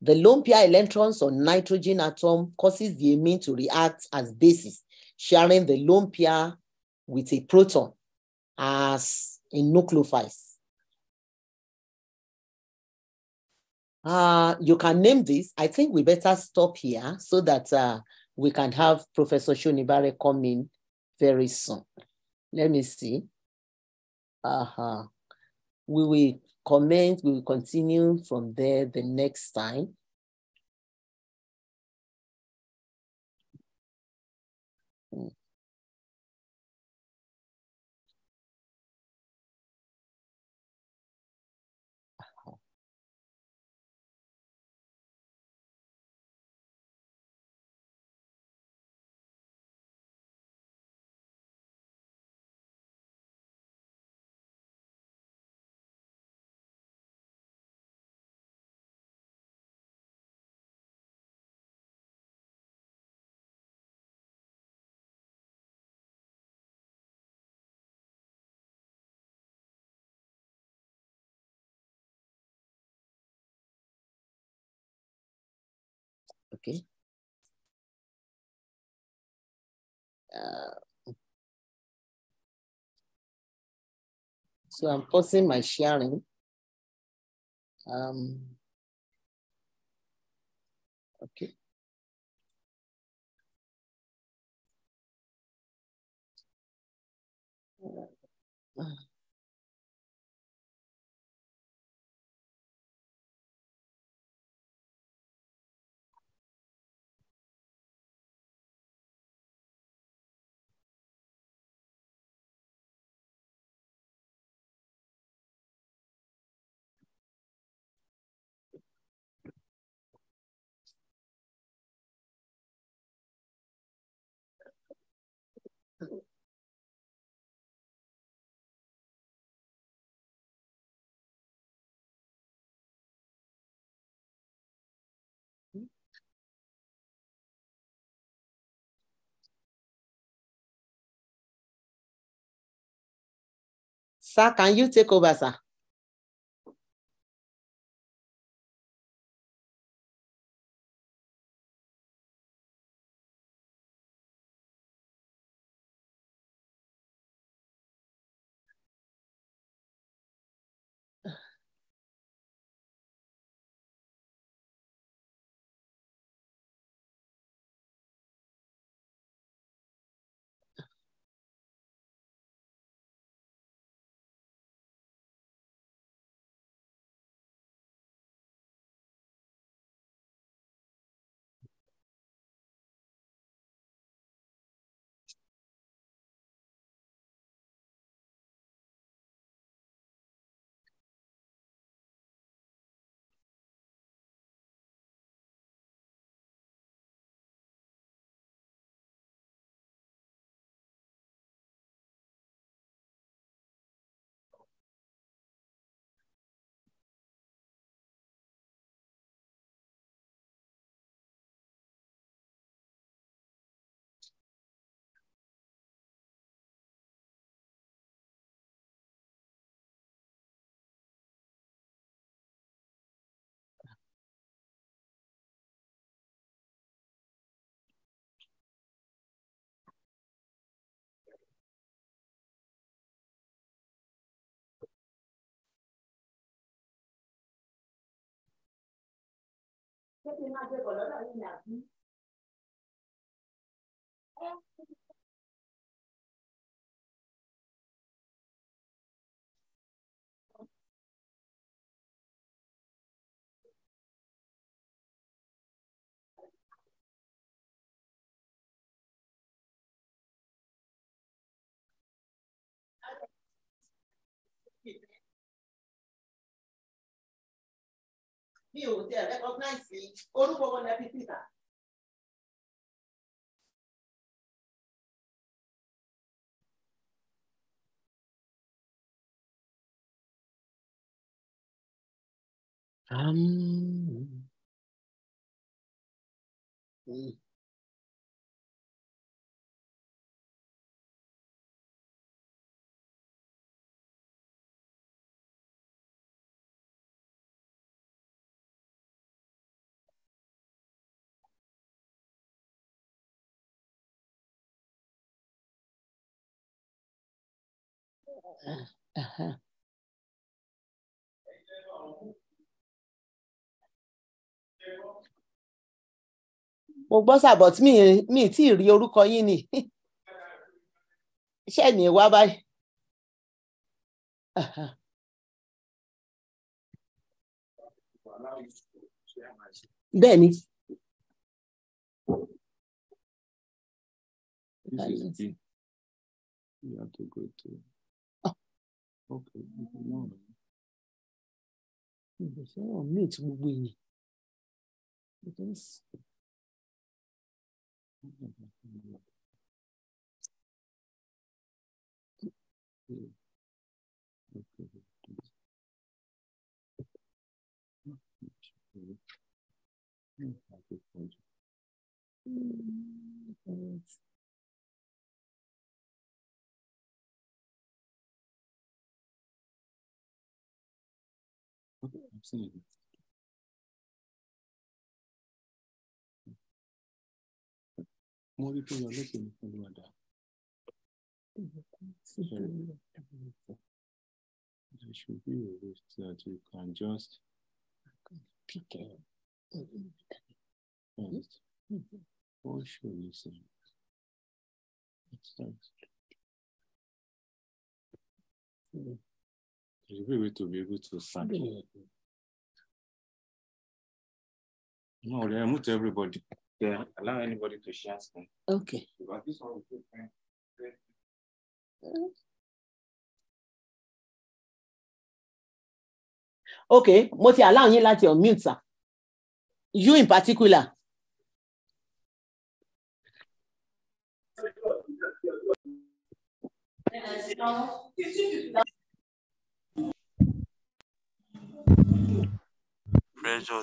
The lone pair electrons on nitrogen atom causes the amine to react as bases, sharing the lone pair with a proton as a nucleophile. Uh, you can name this. I think we better stop here so that uh, we can have Professor Shonibare come in very soon. Let me see. Uh-huh. We will comment, we will continue from there the next time. Okay. Uh, so I'm pausing my sharing. Um, okay. Uh, Sir, can you take over, sir? que tiene más de color, la mi ò tiẹ̀ recognize orúkọ wọn lẹ́bi títà. Um, mm. Uh-huh. mo gbọ́ sàbọ̀ tí mi tí ì rí orúkọ yín ni iṣẹ́ ní wá báyìí. Bẹ́ẹ̀. This is B. You have to go to. Okay. No. mo fẹ́ràn meet gbogbo èèyàn. Because mm, it's- Okay, I'm seeing it. mo rí pé ní fún wa. There should be a way that you can just Pick it. first. Hmm? Hmm. What should you say? It's like hmm. there should be a way to be able to find. No, they mute everybody. They allow anybody to share screen. Okay. Because this one will take time. Okay, mo ti allow yín láti unmute sir. You in particular. Pressure.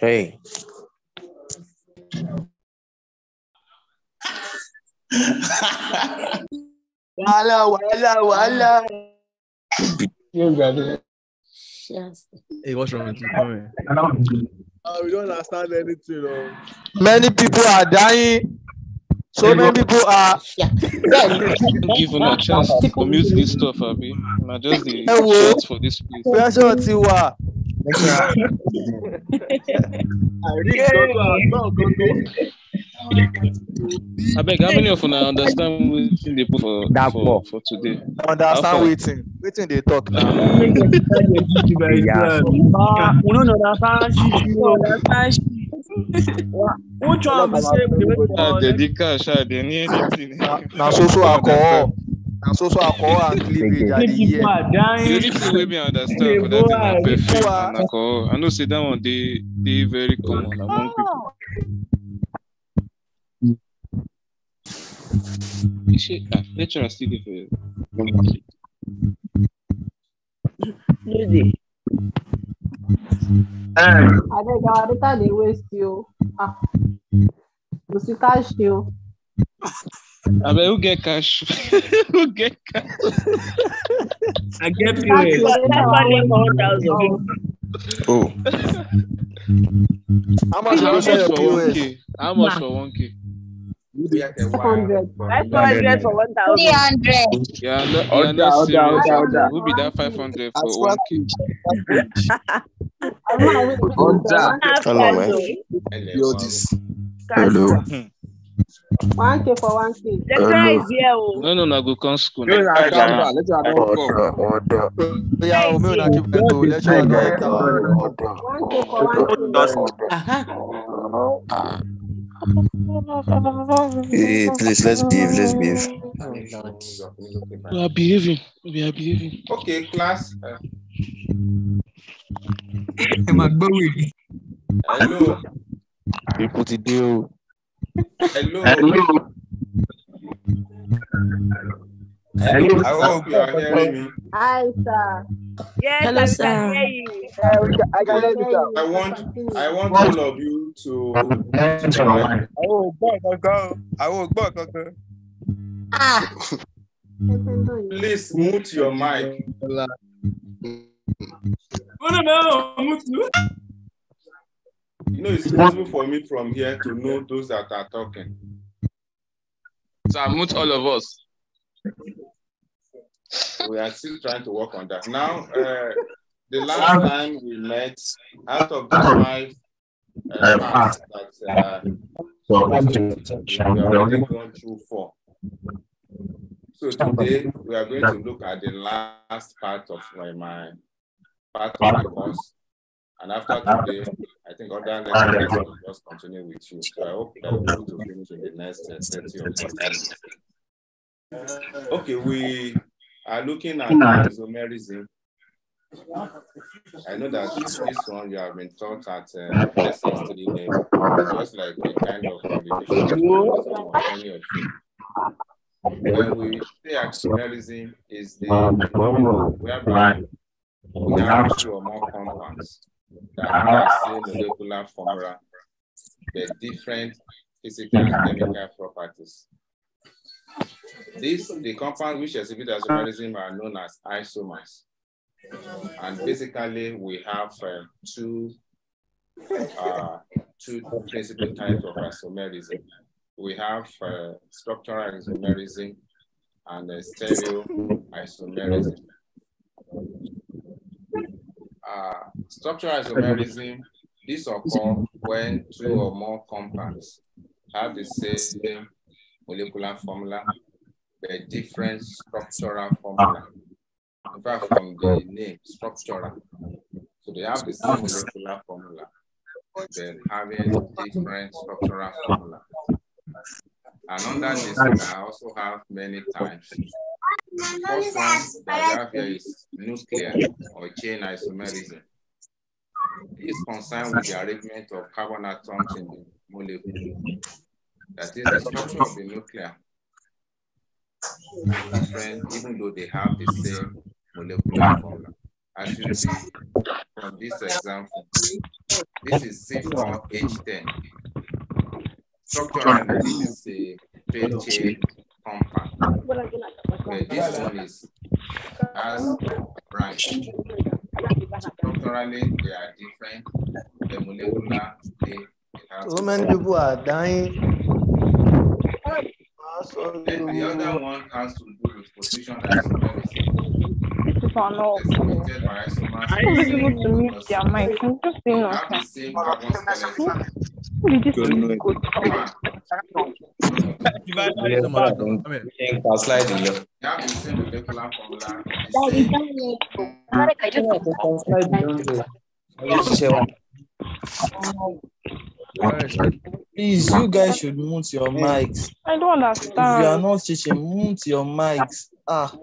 Hey, Wàhálà, wàhálà, wàhálà. yes. Hey, what's wrong with you? Come here. Uh, we don't understand anything. Oh. Many people are dying. So many people are. Yeah. Then, <laughs> give una chance to commute this stuff, abi. Na just the Ẹ wo. short for this place. Pressure ti wà. Abeg, how many of una understand wetin dey put for That for, poor. for today? Understand Alpha. wetin? Wetin dey talk now? <laughs> yeah. we no understand Which one be say we dey wait for dey next the cash, dey need anything. Na so so alcohol. Na so so alcohol and cleavage I dey people hear. are The only thing wey me understand for that thing na perfume and alcohol. I know say that one dey dey very common among people. You say, ah, lecturer still dey for here. abeg our data dey waste you ah go see cash you Abeg, who get cash? <laughs> who get cash? I get cash POS. you data wan Oh, How much you How go sell much your for one POS? k? How much for one k? Hundred Five hundred for one thousand. Yeah, no, yeah, no serious. Who be that five hundred for one k? hello, man. Hello. one k for one k Hello. Oh. No, no, no, go come school. Order, order, Oya o, make una keep that o. Lecturer don enter. order, one k for one k Aha. Hey, please, let's behave, let's behave. We are behaving. We are behaving. Okay, class. Uh, hello. People today, oh. Hello. Hello. Hello. I hope you are hearing me. hi sir Yes, Hello, I sir. can hear you. I can hear you. I want I want all of you to to my- Àwọn ò gbọ́ kankan. Àwọn ò gbọ́ kankan. please mute your mic. No, no, no. Mutu. You know, it's possible for me from here to know those that are talking. So I mute all of us. We are still trying to work on that. Now, uh, the last time we met, out of the five uh, parts that uh, we have already gone through four. So today we are going to look at the last part of my, my part of the course. And after today, I think other lecturers will just continue with you. So I hope that we'll able to finish in the next uh, 30 or 40 minutes. Okay, we are looking at isomerism I know that this one you have been taught at uh, SS3 level, just like the kind of of. When we say isomerism is the whereby we have two or more compounds that have the same molecular formula, but different physical and chemical properties. These, the compounds which exhibit isomerism are known as isomers. And basically, we have uh, two, uh, two principal types of isomerism. We have uh, structural isomerism and uh, stereo isomerism. Uh, structural isomerism, this occurs when two or more compounds have the same molecular formula, the different structural ah. formula. In fact, from the name, structural. So they have the same molecular formula, but having different structural formula. And under this, I also have many times. The first one that I have here is nuclear or chain isomerism. Is concerned with the arrangement of carbon atoms in the molecule. That is the structure of the nuclear. Different, even though they have the same molecular formula. As you see from this example, this is C4H10. Structurally, this is a straight chain compound. But this one is as branch. Structurally, they are different. The molecular, they, they have So many people are dying. Then the other one has to do with position isomerism. People know. Estimated by isomers. I don't able to mute their mic. I'm just saying They have the same carbon skeleton. Did you see slide in They have the same molecular formula. the Please, you guys should mute your mics. I don't If you are not teaching, mute your mics. Ah.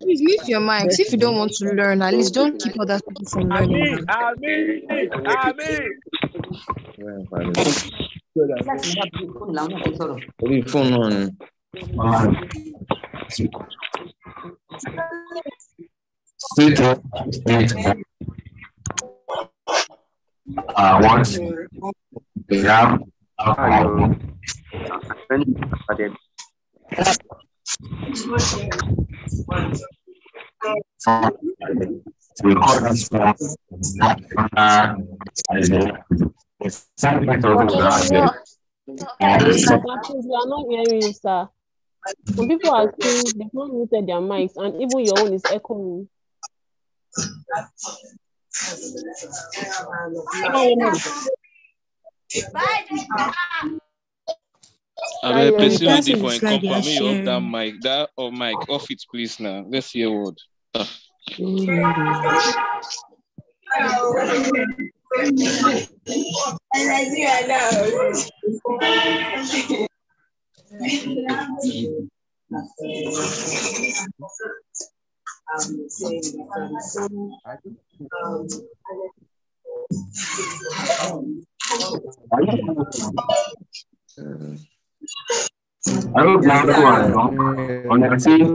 Please mute your mics. If you don't want to learn, at least don't keep other people from learning. Ami, Ami, Fóònù náà ni. Uh, once we have alcohol, we we are not hearing you, sir. Some people are saying they've not muted their mics, and even your own is echoing. I'm a person you with can't see the different slide company. Me off that mic. That of mic off it, please. Now let's hear word. Ah. I don't know on. The team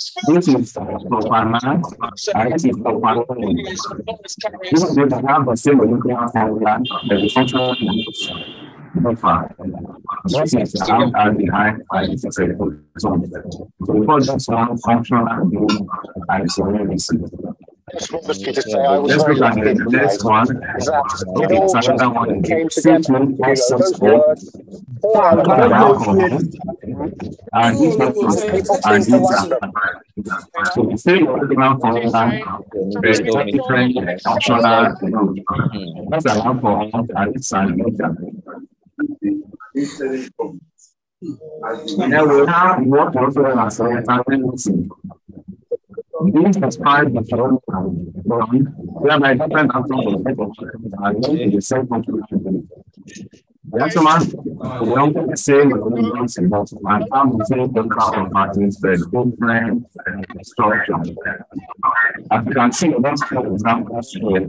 This is this is the the behind zone. Functional. Let's look at the next one. It's another one. came together. You know, those words. I love Alcohol. And this one is and this are so the same program for the different functional that's a lot for and it's an then we have what? Also as a tendency. Part of the program whereby different actors of the are to the same contribution. Man. We don't say don't say but my family say the crowd of parties for different structure. As you can see, that's for examples here.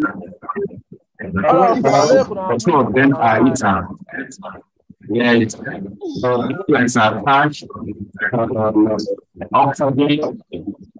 The two of them are eaten. Yeah, it's uh, like attached oxygen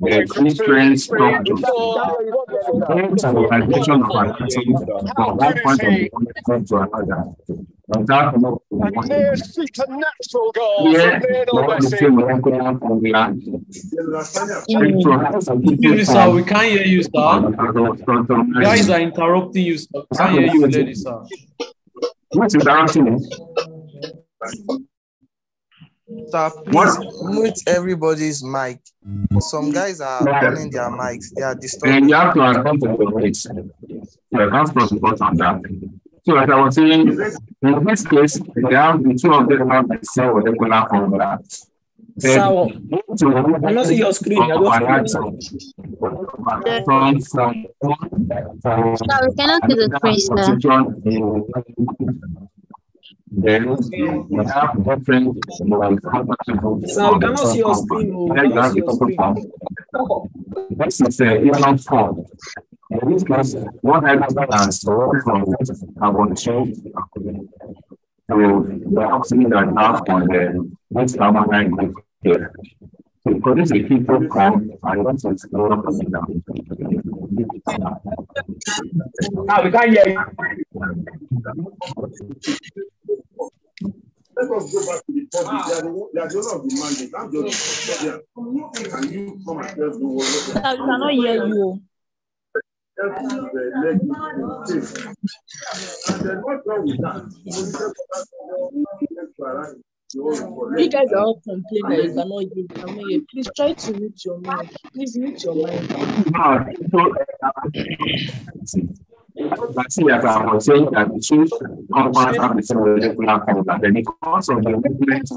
the Christian structure. Organization of activity from one point of view to another. On that note, here, what is the molecular formula? You, sir, we can't hear you, sir. Guys are interrupting you, sir. We can't hear you clearly, sir. What's interrupting me? Sir, please mute everybody's mic. Some guys are opening their mics. They are And disturbing. you have to account for the rates. You account for the on that. So like I was saying, in this case, they have the two of them have the same molecular formula. Sawa. I don't see your screen. I don't see From, from, No, we cannot see the screen, sir. Then we have different like Sir, we cannot see your screen. Cannot see your screen. This is a human form. In this case, what done is from I want to change to the oxygen that have on the next carbon group here. So produce a people from I want to explore the Ah, we can't hear you. Let us go back to the public. They are the, they are the owner of the mandate. I'm just there. Can you come and tell the world? Sir, we cannot hear you. And then what's wrong with that? You guys are all complaining that you cannot hear. you cannot. Please try to mute your mic. Please mute your mic. Ah, uh, But see, as I was saying, that the two compounds have the same molecular formula. Then because of the movement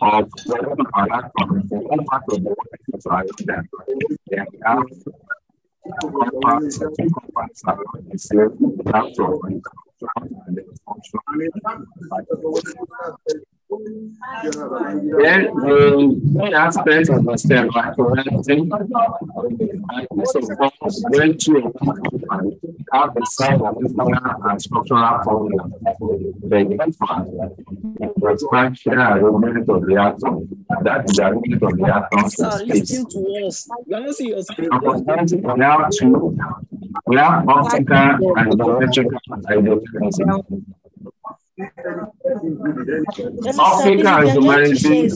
of the electron, the one part of the molecules are that they have compounds, the two compounds are the same and the function. Then the main aspect of the step like correcting so when two have the same molecular and structural formula, they differ. Respect the movement of the atom. That is the movement of the atom Sir, listen to us. We have two. We have optical and electrical hydrogen. Optical is humanity.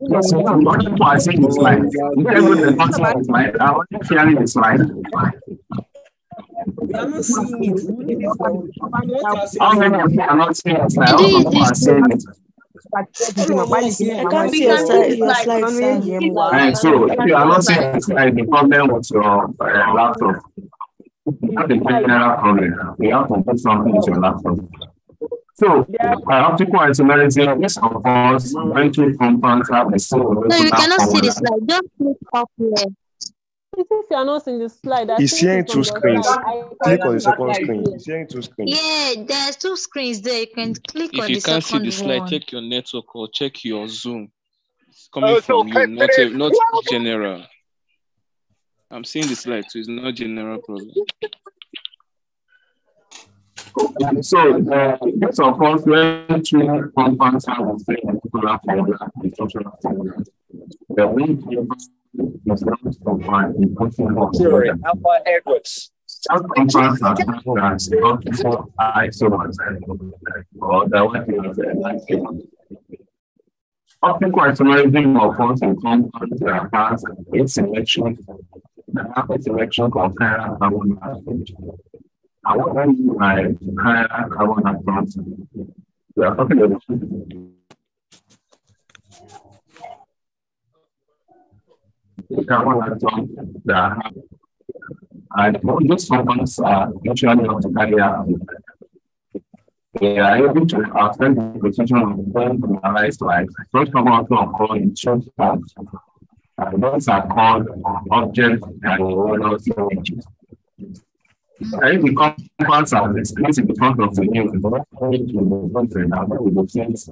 Yes, I'm not why I say this slide. You can go to the bottom of slide. I want to share the slide. We are not seeing it. We need it for- we want to see How many of you are not seeing the slide? How many of are seeing it? I can't see your slide. Your slide, sir. And so if you are not seeing the slide, the problem with your uh, laptop. Not a general problem. You have to put something with your laptop. So, uh, optical isomerism is of course when two compounds have the same No, you cannot see the formula. slide. Just click up here. If you are not seeing the slide, I He's think sharing two screens. side. Click on the second screen. He's sharing two screens. Yeah, there's two screens there. You can click If on you can't see the slide, one. check your network or check your Zoom. It's coming from you, not a, not general. I'm seeing the slide, so it's not general problem. So, uh, yes, of course, when two compounds have the same molecular formula, the structural formula, the main compound is not combined in functional Sorry, Alpha Edwards. Some compounds are structured as multiple isomers. Or the one is a Optical isomerism occurs in compounds that has a a selection of higher carbon atoms. I want to use my higher carbon atoms. We are talking about the that and those compounds are usually the carrier. They are able to the position of the bone mineralized like first in short. And those are called objects and roller images. And the compounds are expressed in the front of the new to the country now with the sense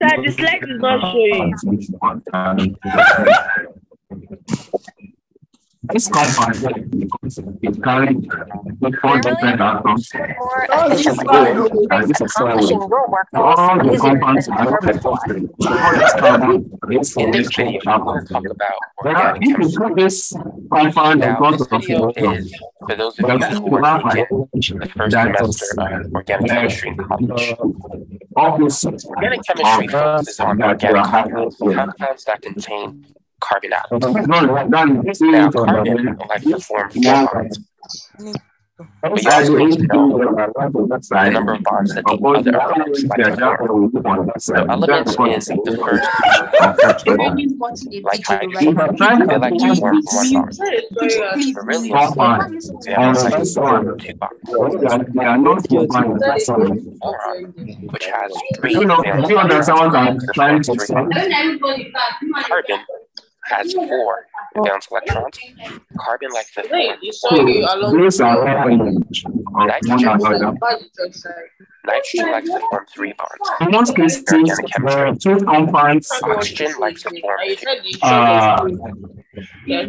Sir, the slide is not showing. <laughs> This compound is carrying the four different atoms. And this is soil. All the compounds are affected. This carbon is In this video, we'll carbon. talk about Now, organic if you chemistry. put this compound in Now, front this of video the is for those of the you who people are have taking the first semester of organic chemistry in college. Obviously, Organic chemistry focuses on organic compounds, compounds that contain carbon atoms. Now, carbon likes to form four bonds. But you also need to know the number of bonds that the other elements like to form. So elements in the first table, like hydrogen, they like to form one bond. Beryllium, they have like to form two bonds. Boron, which has three You know, you understand what I'm trying to say? Carbon has four valence electrons. Carbon likes to form So, those are all image of one another. Nitrogen likes to form three bonds. In most cases, the two compounds Oxygen likes to form uh,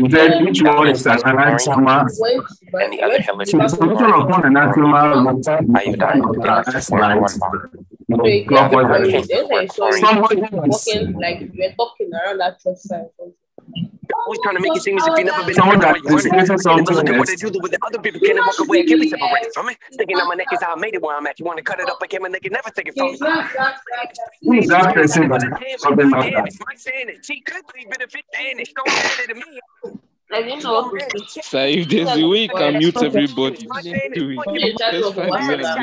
then each one is an enantiomer. and the other So halogen the solution of one enantiomer looks iodine. They like to form one bond. clockwise. Somebody is like we're talking around that church Always trying to make it seem as if you never been Someone around that is you running. facing something Look at what they do with the other people can't walk away. Can't be separated from it. Sticking on my neck is how I made it where I'm at. You want to cut it up again, and they can never take it from me. Who is that person something like that? She could leave it if it vanished. Don't matter to me. I didn't know what to say. So if there's a way you can mute everybody, do it. Let's find a way and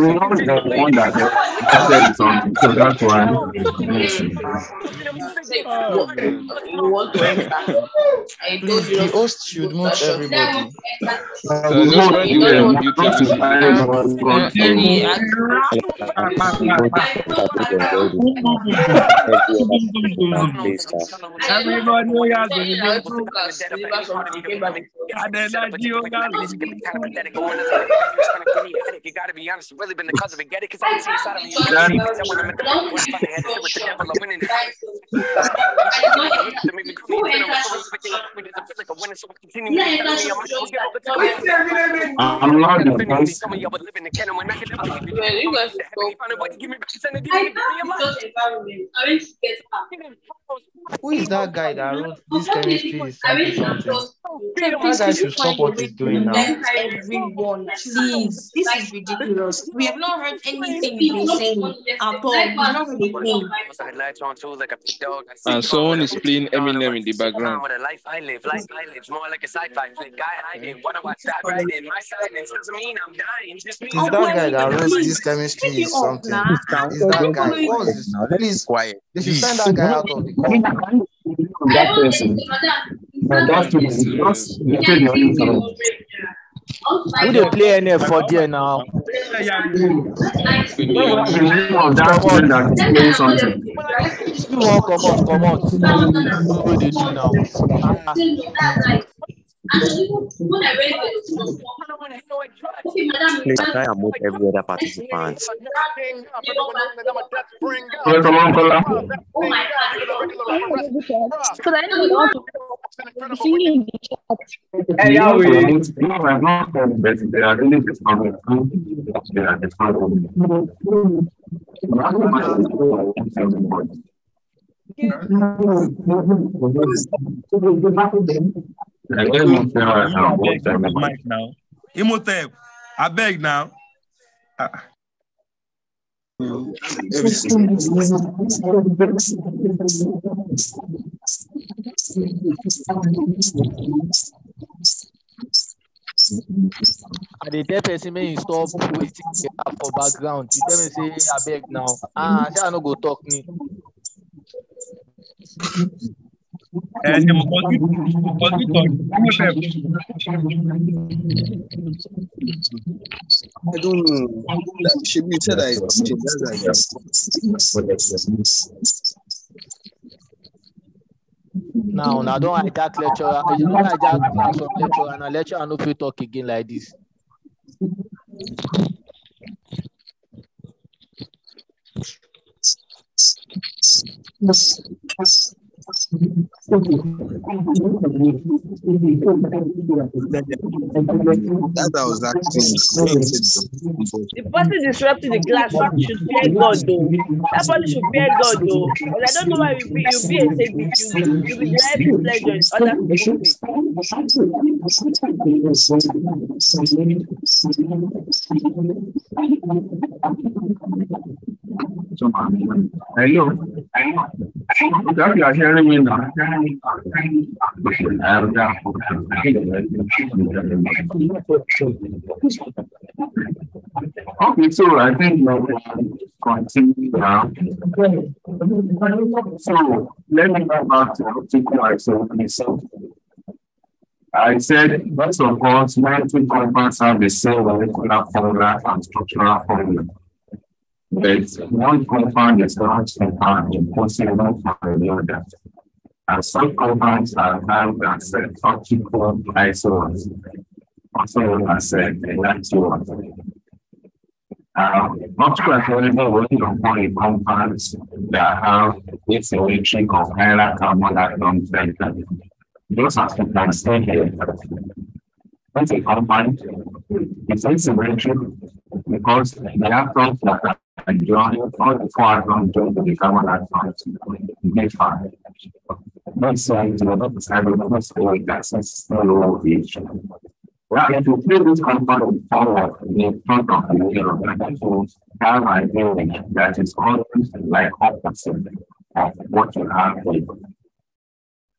mute I- I'm not the one that said something, so that's why. You want to enter. I told you The host should mute everybody. So just find a mute everybody. Everybody who has been in through and then that you gotta be honest, it's really been the cause of it. Get it? Cause I can see inside of me. You gotta see it. When I'm in the back, when I'm funny, I had to sit with the devil, I'm winning. To make me come in, you know, so everything I'm doing is I feel like a winner, so I continue to be me. I'm not gonna get over the top. I'm not the Infinity, voice. some of live in the canon when I can never give you Well, you guys the heavenly final, but you give me back the sanity, give me your life. Who is that guy that wrote this chemistry is something something? That guy should stop what he's doing now. Everyone, please. This is ridiculous. We have not heard anything you've been saying at all. We've not heard a thing. I latch on to like a big dog. And someone is playing Eminem in the background. What a life I live, life I live, more like a sci-fi flick. Guy hiding, what do I stop right in? My silence doesn't mean I'm dying. Just means Is that guy that wrote this chemistry is something? Is that guy? What was this? Please, Quiet. they should send that guy out of the call. That person. But that's to just you take your info. Who they play NF for there now? The name that person that is playing something. You want come on, come on. What they do now? Ah, Please try and move every other participant. Hey, yeah, we. No, I'm not. But they are really discovered. They are Mike now. Imhotep, beg now. I dey tell person make him stop wasting the app for background. You tell me say abeg now. Ah, say I no go talk me. Ṣe mo kọjú mo kọjú tọ Imhotep. I don't know. Should be said I Now, now don't hijack lecturer. You don't hijack class from lecturer. Now lecturer no fit talk again like this. That I was The person disrupting the class should fear God though. That person should fear God though. But I don't know why you be you be a sadist. You be you be deriving pleasure in other people's pain. Hello. If you are hearing Okay, so I think we'll continue now. So let me go back to article isolation. I said, first of all, when two compounds have the same molecular formula and structural formula. But one compound is not compound impossible for the other. And some compounds are held as uh, optical isomers, also as uh, enantiomers. Um, optical isomers working upon compounds that have asymmetric or chiral carbon atoms center. Those are sometimes here. That's a compound. It's asymmetric because the atoms that are joined, all the atoms joined to the carbon atoms, they five. Not saying to not describe it, not saying that's a slow age. Well, if you play this compound forward in front of the mirror, that will have an image that is always like opposite of what you have here.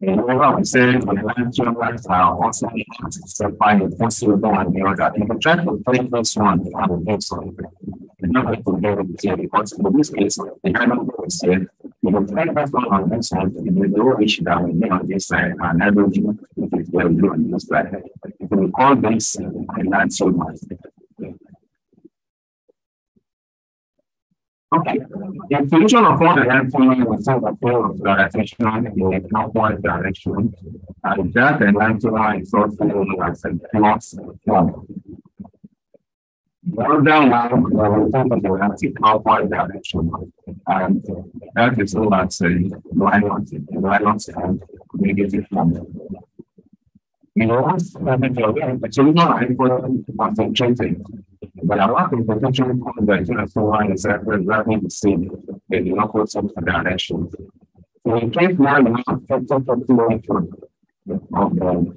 Remember, we said the languages are also able to separate the possible and the other. If you try to this one on the next one, not going to get it here because in this case, the of thing is here. You try this one on side, and the issue that we on this side, and on this side. If we call this the land so much. Okay. The of all the was of the in the direction. And that and as a plus one. Down the. And that is all that's the number. You know, I think it's a lot important to concentrate but a lot of potential know, so on is that we're learning the do not put some direction. So in case now you have sort of situation of the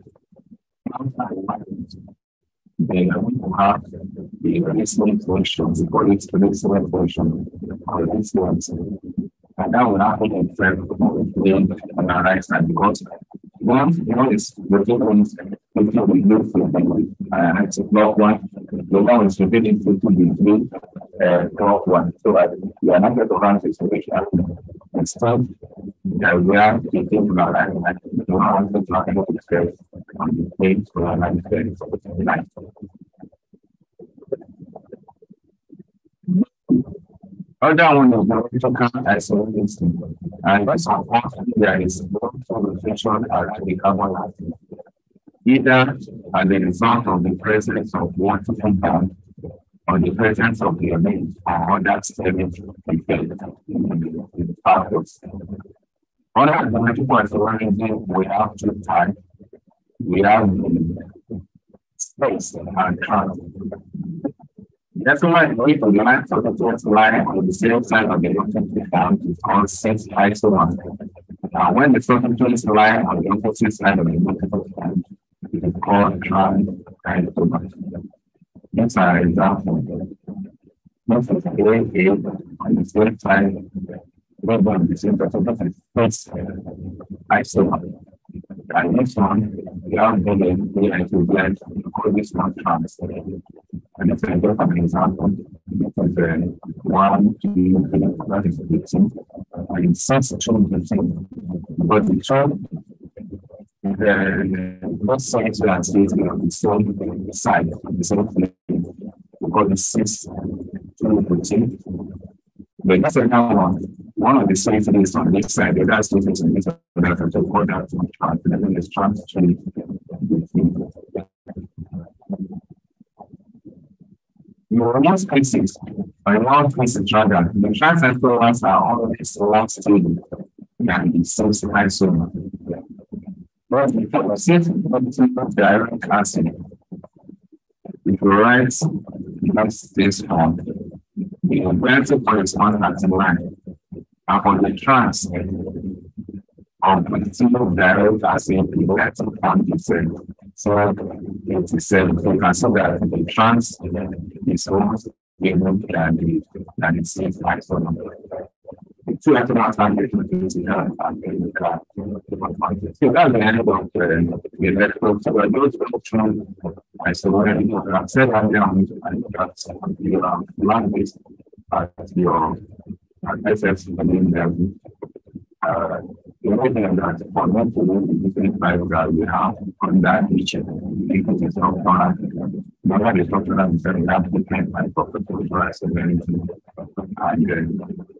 then to have the listening function, we call the or influence. And that will happen in the on our right side because one, one is the difference between the blue for the uh, it's a block one, the one is repeating to the blue uh, block one. So uh, we are not going to run this situation instead that we are thinking about that and want to talk about the space on the page for our space of the life. Other one is the token isolation. And this important there is both conversation around the carbon atom. Either as a result of the presence of water compound or the presence of the element or other stemming effect in the factors. Other than the we have two types. We have the space and time. That's why if the lines of the first line on the same side of the opposite count is called cis isomer. Now, when the subsequent line on the opposite side of the count it is called trans isomer. These are examples. Most of the on the same side, rubber on the same that's the first isomer. And next one, we have the the equivalent, we call this one trans. And if I go for an example, is uh, one, two, three, that is fifteen. And in sense, it's showing the same. But the term, the both sides are stating on the same side, the same plane. We call it six, two, fourteen. But that's another uh, one. One of the safety is on this side, the other safety is on this side. That can talk about that one. And then there's. In most cases, by one cases rather, the transcendental ones are always long stable than the sensitive isomer. But if you see the direct acid, if you write that's this form, correspond at the line. And for the trans single direct acid, the inverted form is so it is. So you can see that the trans is almost able than the than the same isomer. The two atoms are the hand and the car. The end of the the electron. So those electrons isomer, you know, are set down and that's the language as your SS in them. Uh, the only thing that for them to know the different types that we have on that region, because it's not far. Not the structure that we said we have different types of structural severity. And then the other one is with steroids. So we have to offer that. And Africa, and so maybe. Well, I'm not sure. I know we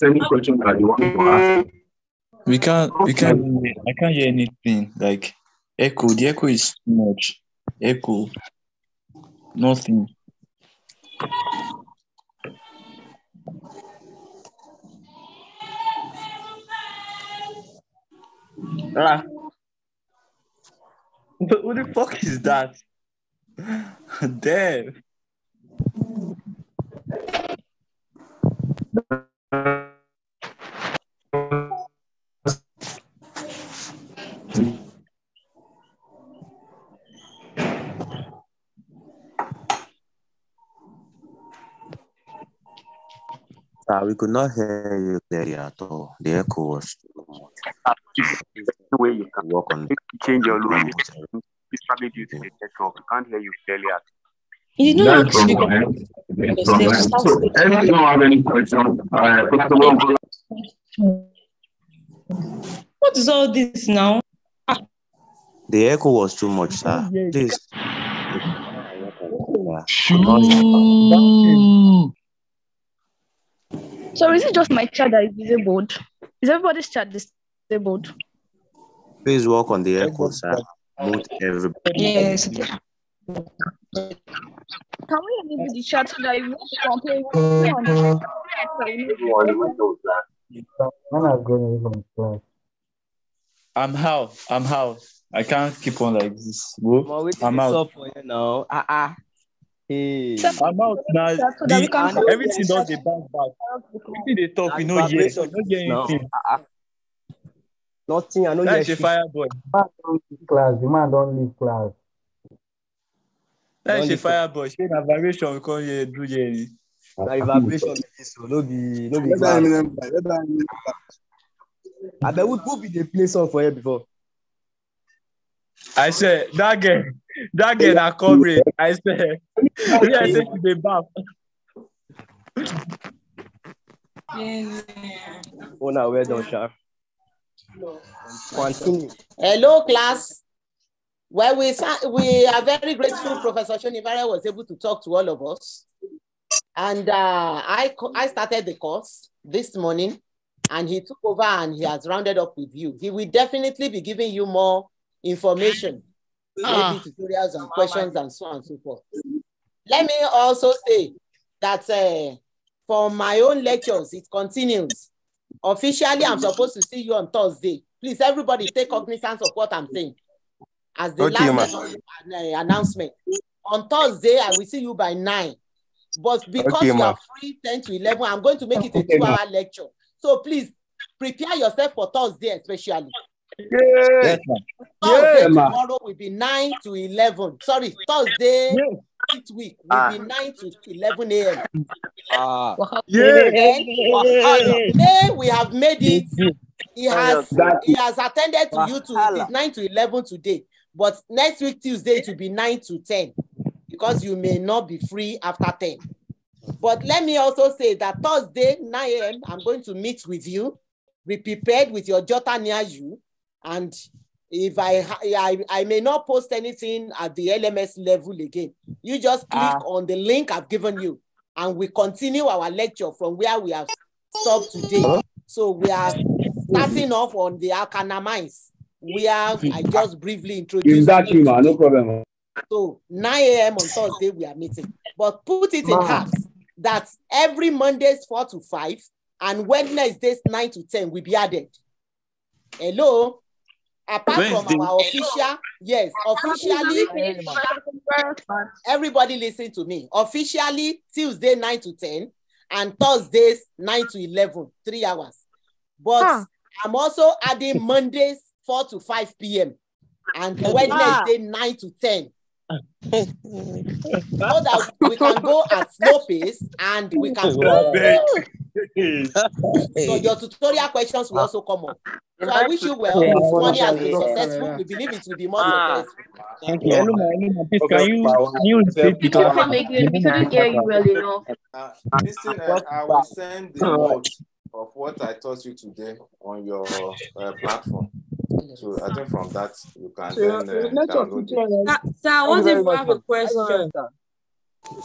there any question that you want to ask? We can't, we can't, I can't hear anything. Like echo, the echo is too much. Echo, nothing. Ah. But who the fuck is that? <laughs> Damn. Uh, we could not hear you clearly at all. The echo was too much. the way you can Work on change your both. It's probably due to the network. We can't hear you clearly at You did not That's ask from me. where? That's? So, have any question? Uh, What is all this now? The echo was too much, sir. Please. So is it just my chat that is disabled? Is everybody's chat disabled? Please work on the echo, sir. Mute everybody. Yes. Can we enable the chat so that you want to complain, we can When I'm going even. I'm how? I'm how? I can't keep on like this. Bro. I'm out. for you now. Ah ah. Hey. I'm out now. So that we can The, everything does the bounce back. Everything they talk, we And know hear. We vibration no hear anything. Ah. Nothing. I know That's a fire boy. Man don't leave class. The man don't leave class. That's a leave fire boy. Say na vibration we come here do here. Like vibration be this, so no be no be Let that class. Eminem play. Let that Eminem play. I bet who who be the play song for you before? I said that girl, that girl na coverage. I said, <laughs> yeah, I said she dey baff. Oh, now well done, Sha. Continue. Hello, class. Well, we we are very grateful Professor Shonibare was able to talk to all of us. And uh, I, I started the course this morning and he took over and he has rounded up with you. He will definitely be giving you more information, Ah. maybe tutorials and questions and so on and so forth. Let me also say that uh, for my own lectures, it continues. Officially, I'm supposed to see you on Thursday. Please, everybody, take cognizance of what I'm saying. As the Okay, last ma. uh, announcement. On Thursday, I will see you by nine. But because Okay, you are free 10 to 11, I'm going to make it a Okay, two-hour lecture. So please prepare yourself for Thursday, especially. Yes, Thursday yeah, tomorrow will be 9 to 11. Sorry, Thursday this week will be 9 to 11 a.m. Ah. Then, today we have made it. He has he has attended to you to 9 to 11 today. But next week, Tuesday, it will be 9 to 10 because you may not be free after 10. But let me also say that Thursday, 9 a.m., I'm going to meet with you. Be prepared with your jota near you. And if I, I I may not post anything at the LMS level again, you just click Ah. on the link I've given you, and we continue our lecture from where we have stopped today. So we are starting off on the alkanamines, have, I <laughs> just briefly introduced. Is that you you, man? No problem. so 9 a.m. on Thursday, we are meeting. But put it in Ma. half that every Mondays 4 to 5 and Wednesdays 9 to 10 will be added. Hello? Apart Wednesday. from our official, yes, officially, everybody listen to me. Officially, Tuesday 9 to 10 and Thursdays 9 to 11, three hours. But ah. I'm also adding Mondays 4 to 5 p.m. and Wednesday 9 to 10 <laughs> so that we can go at slow pace and we can go. <laughs> so your tutorial questions will also come up. So I wish you well. This morning has been successful. We believe it will be more successful. Thank you. Hello, ma. Hello, ma. Please, can you can you repeat the class? Come. We couldn't hear you well enough. Uh, listen, uh, I will send the note of what I taught you today on your uh, platform. So I think from that you can then uh, download it. Sir, I want to have a question.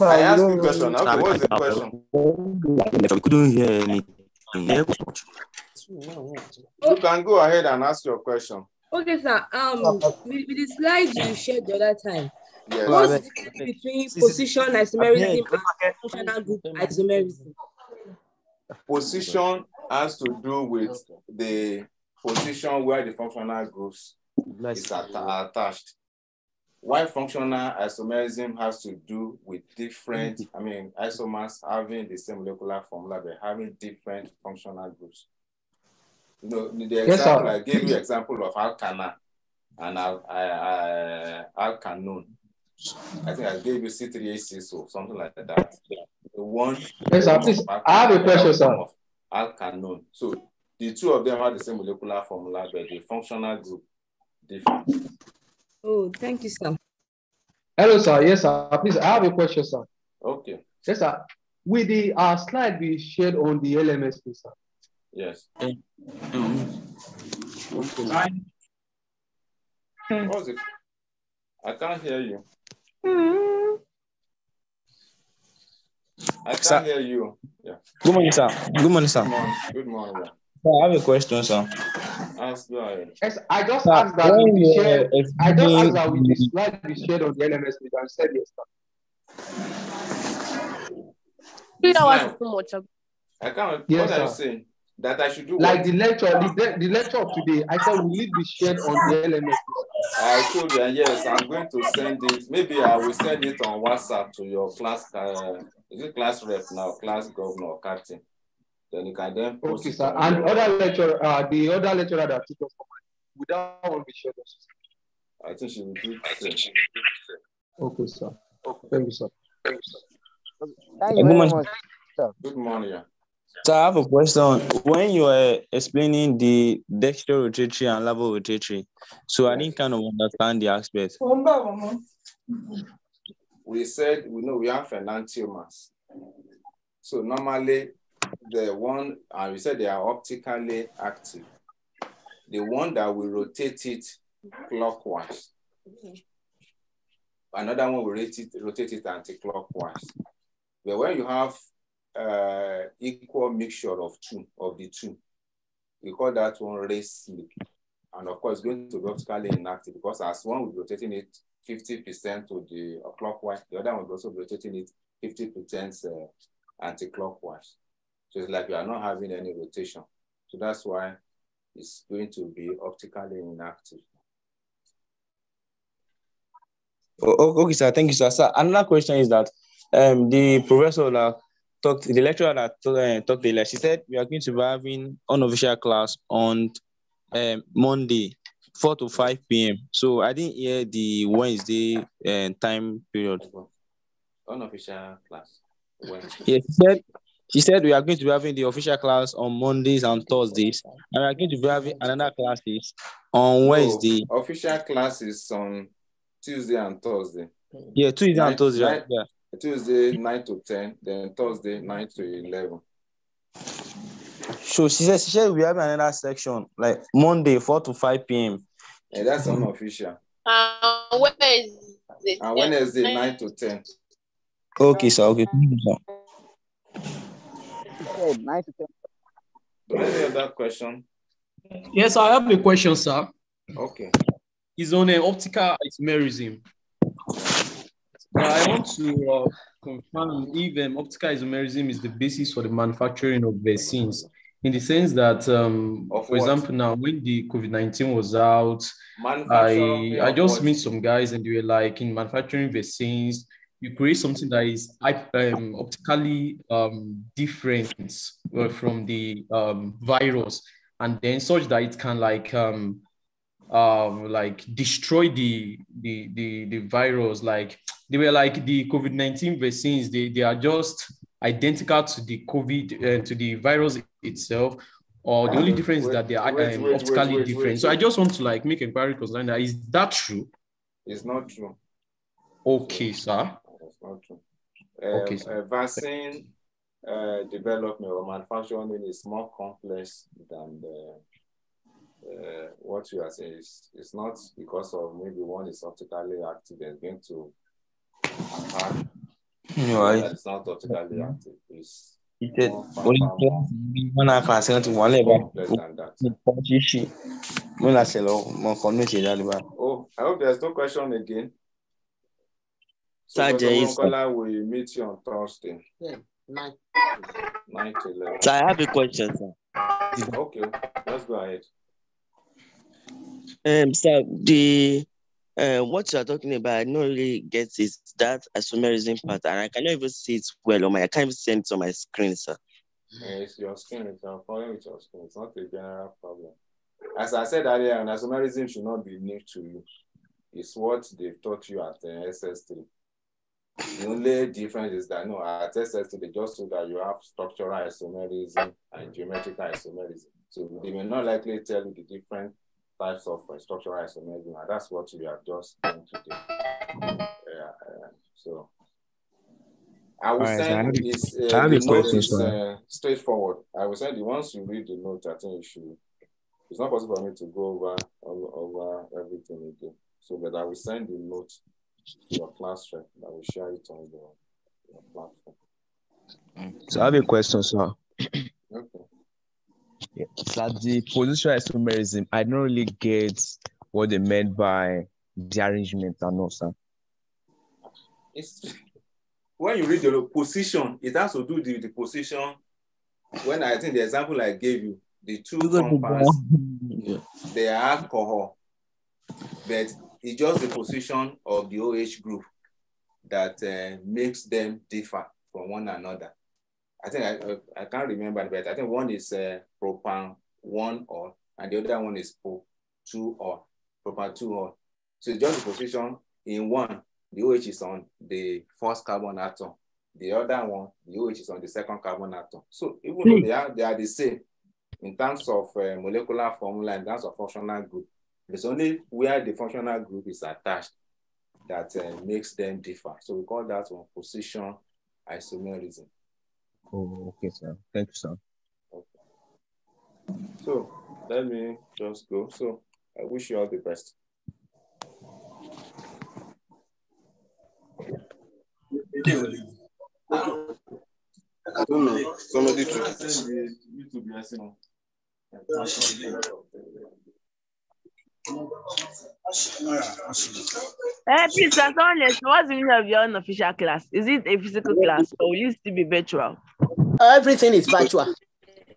I asked you a question. Okay, what is the question? We couldn't hear anything. You can go ahead and ask your question. Okay, sir. Um, with, with the slides you shared the other time, Yes. what's the difference between position isomerism and functional group isomerism? Position has to do with the position where the functional groups is atta- attached. Why functional isomerism has to do with different, I mean, isomers having the same molecular formula, but having different functional groups. You know, the Yes, example sir. I gave you example of alkanal and al- alkanone. I think I gave you C3H6 or something like that. The one. Yes, sir. Please, I have a question, sir. Alkanone. So the two of them have the same molecular formula, but the functional group different. Oh, thank you, sir. Hello, sir. Yes, sir. Please, I have a question, sir. Okay. Yes, sir. With the uh, slide we shared on the LMS, please, sir. Yes. Hmm. What was it? I can't hear you. I can't Sir. hear you. Yeah. Good morning, sir. Good morning, sir. Good morning. Good morning. Yeah. Sir, I have a question, sir. Ask, go. Yes, I just Sir, asked that when with the you share, I just asked that with the the- slide we shared on the LMS, please, and said yes, sir. Three hours Slide. is too much. I can't. Yes, what are you sir. saying? That I should do Like what? the lecture, the, the lecture of today, I said we will it be shared on the LMS? I told you, yes, I'm going to send it. Maybe I will send it on WhatsApp to your class. Uh, is it class rep now, class governor, or captain? Then you can then post Okay, it sir. And other lecturer, uh, the other lecturer that took us would that one be shared also? I think she will do the same. Okay, sir. Thank you, sir. Thank you Good very much, sir. Good morning. Yeah. So I have a question. When you were explaining the dextrorotatory and levorotatory, so I didn't kind of understand the aspect. We said we know we have enantiomers. So normally the one, and we said they are optically active. The one that will rotate it clockwise. Another one will rotate it, rotate it anti-clockwise. But when you have uh, equal mixture of two, of the two, we call that one race slip. And of course, going to be optically inactive because as one will be rotating it 50% to the clockwise, the other one will also be rotating it 50% uh, anti-clockwise. So it's like you are not having any rotation. So that's why it's going to be optically inactive. Oh, oh, okay, sir. Thank you, sir. Sir, another question is that um, the professor that talked, the lecturer that uh, talked earlier, she said we are going to be having unofficial class on um, Monday, 4 to 5 p.m. So I didn't hear the Wednesday uh, time period. Unofficial class. When? Yes, she said she said we are going to be having the official class on Mondays and Thursdays, and we are going to be having another classes on Wednesday. No, official classes on Tuesday and Thursday. Yeah, Tuesday Nine- and Thursday. nine- right? Yeah. Tuesday 9 to 10, then Thursday 9 to 11. So she said she said we have another section like Monday 4 to 5 p.m. And that's unofficial. Uh, Wednesday. And Wednesday 9 to 10. Okay, sir. Okay. Thank you, sir. Do you have any other question? Yes, I have a question, sir. Okay. It's on uh, optical isomerism. Now, I want to uh, confirm if um, optical isomerism is the basis for the manufacturing of vaccines, in the sense that, um, Of for what? example, now when the COVID 19 was out, I I just what? meet some guys and they were like, in manufacturing vaccines, you create something that is um, optically um, different uh, from the um, virus, and then such that it can like um, um, like destroy the, the the the virus. Like they were like the COVID nineteen vaccines. They they are just identical to the COVID uh, to the virus itself. Or the only difference is that they are wait, um, wait, wait, optically different. wait, so I just want to like make inquiry concerning that. Is that true? It's not true. Okay, sir. It's. Um, Okay, sir. uh, vaccine uh, development or manufacturing is more complex than the, uh, what you are saying. It's, it's not because of maybe one is optically active and going to attack. No, I- that is not optically active. It's He said, more far, "Only far more one hour class kan ti wọ́n lẹ̀ bá complex than that. là ṣe lọ mọ nǹkan ní ìṣẹ̀lẹ̀ àdúrà. Oh, I hope there's no question again. So, Sir, Dr. there is- will meet you on Thursday, Yeah, nine. 9 to 11. So I have a question, sir. Okay, let's go ahead. Um, sir, the uh, what you are talking about, I don't really get is that isomerism part, and I cannot even see it well on my. I can't even see it on my screen, sir. Yeah, it's your screen. it's a problem with your skin. It's not a general problem. As I said earlier, isomerism should not be new to you. It's what they taught you at the SS3. The only difference is that no, at SS3 they just so that you have structural isomerism and geometrical isomerism. So they may not likely tell you the different types of uh, structural isomerism, and that's what we have just done today. Yeah, uh, so I will I send have this. I Uh, have the a note question, is uh, straightforward. I will send the once you read the note. I think you should. It's not possible for me to go over over, over everything again. So, but I will send the note to your class rep. I will share it on your, your platform. So I have a question, sir. Okay. Yeah. That the positional isomerism, I don't really get what they meant by the arrangement and all, sir. It's when you read the position, it has to do with the, the position. When I think the example I gave you, the two compounds, they are alcohol, but it's just the position of the OH group that uh, makes them differ from one another. I think I, I can't remember, but I think one is uh, propan one or, and the other one is pro two or, propan two or. So it's just the position in one, the OH is on the first carbon atom, The other one, the OH is on the second carbon atom. So even though they are they are the same in terms of uh, molecular formula, in terms of functional group, it's only where the functional group is attached that uh, makes them differ. So we call that one position isomerism. Oh, okay, sir. Thank you, sir. Okay. So let me just go. So I wish you all the best. I don't know. Somebody to YouTube lesson. Eh, please, can someone let what's the meaning of your unofficial class? Is it a physical class or will it still be virtual? Everything is virtual.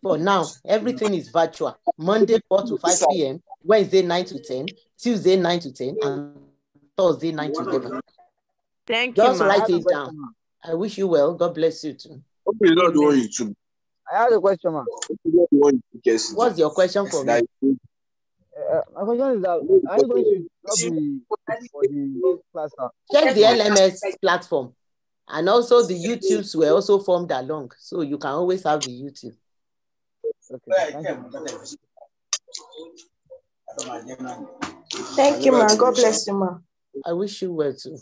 For now, everything is virtual. Monday 4 to 5 p.m., Wednesday 9 to 10, Tuesday 9 to 10, and Thursday 9 to 11. Thank Just you, ma'am. write it down. I wish you well. God bless you too. Hope you not the one you. I have a question, man. Hope you not the one you took yesterday. What's your question for me? Like, Uh, my question is that are you going to drop the for the class now? Check the LMS platform. And also the YouTubes were also formed along. So you can always have the YouTube. Okay, thank you. Thank you, ma. God bless you, ma. I wish you well too.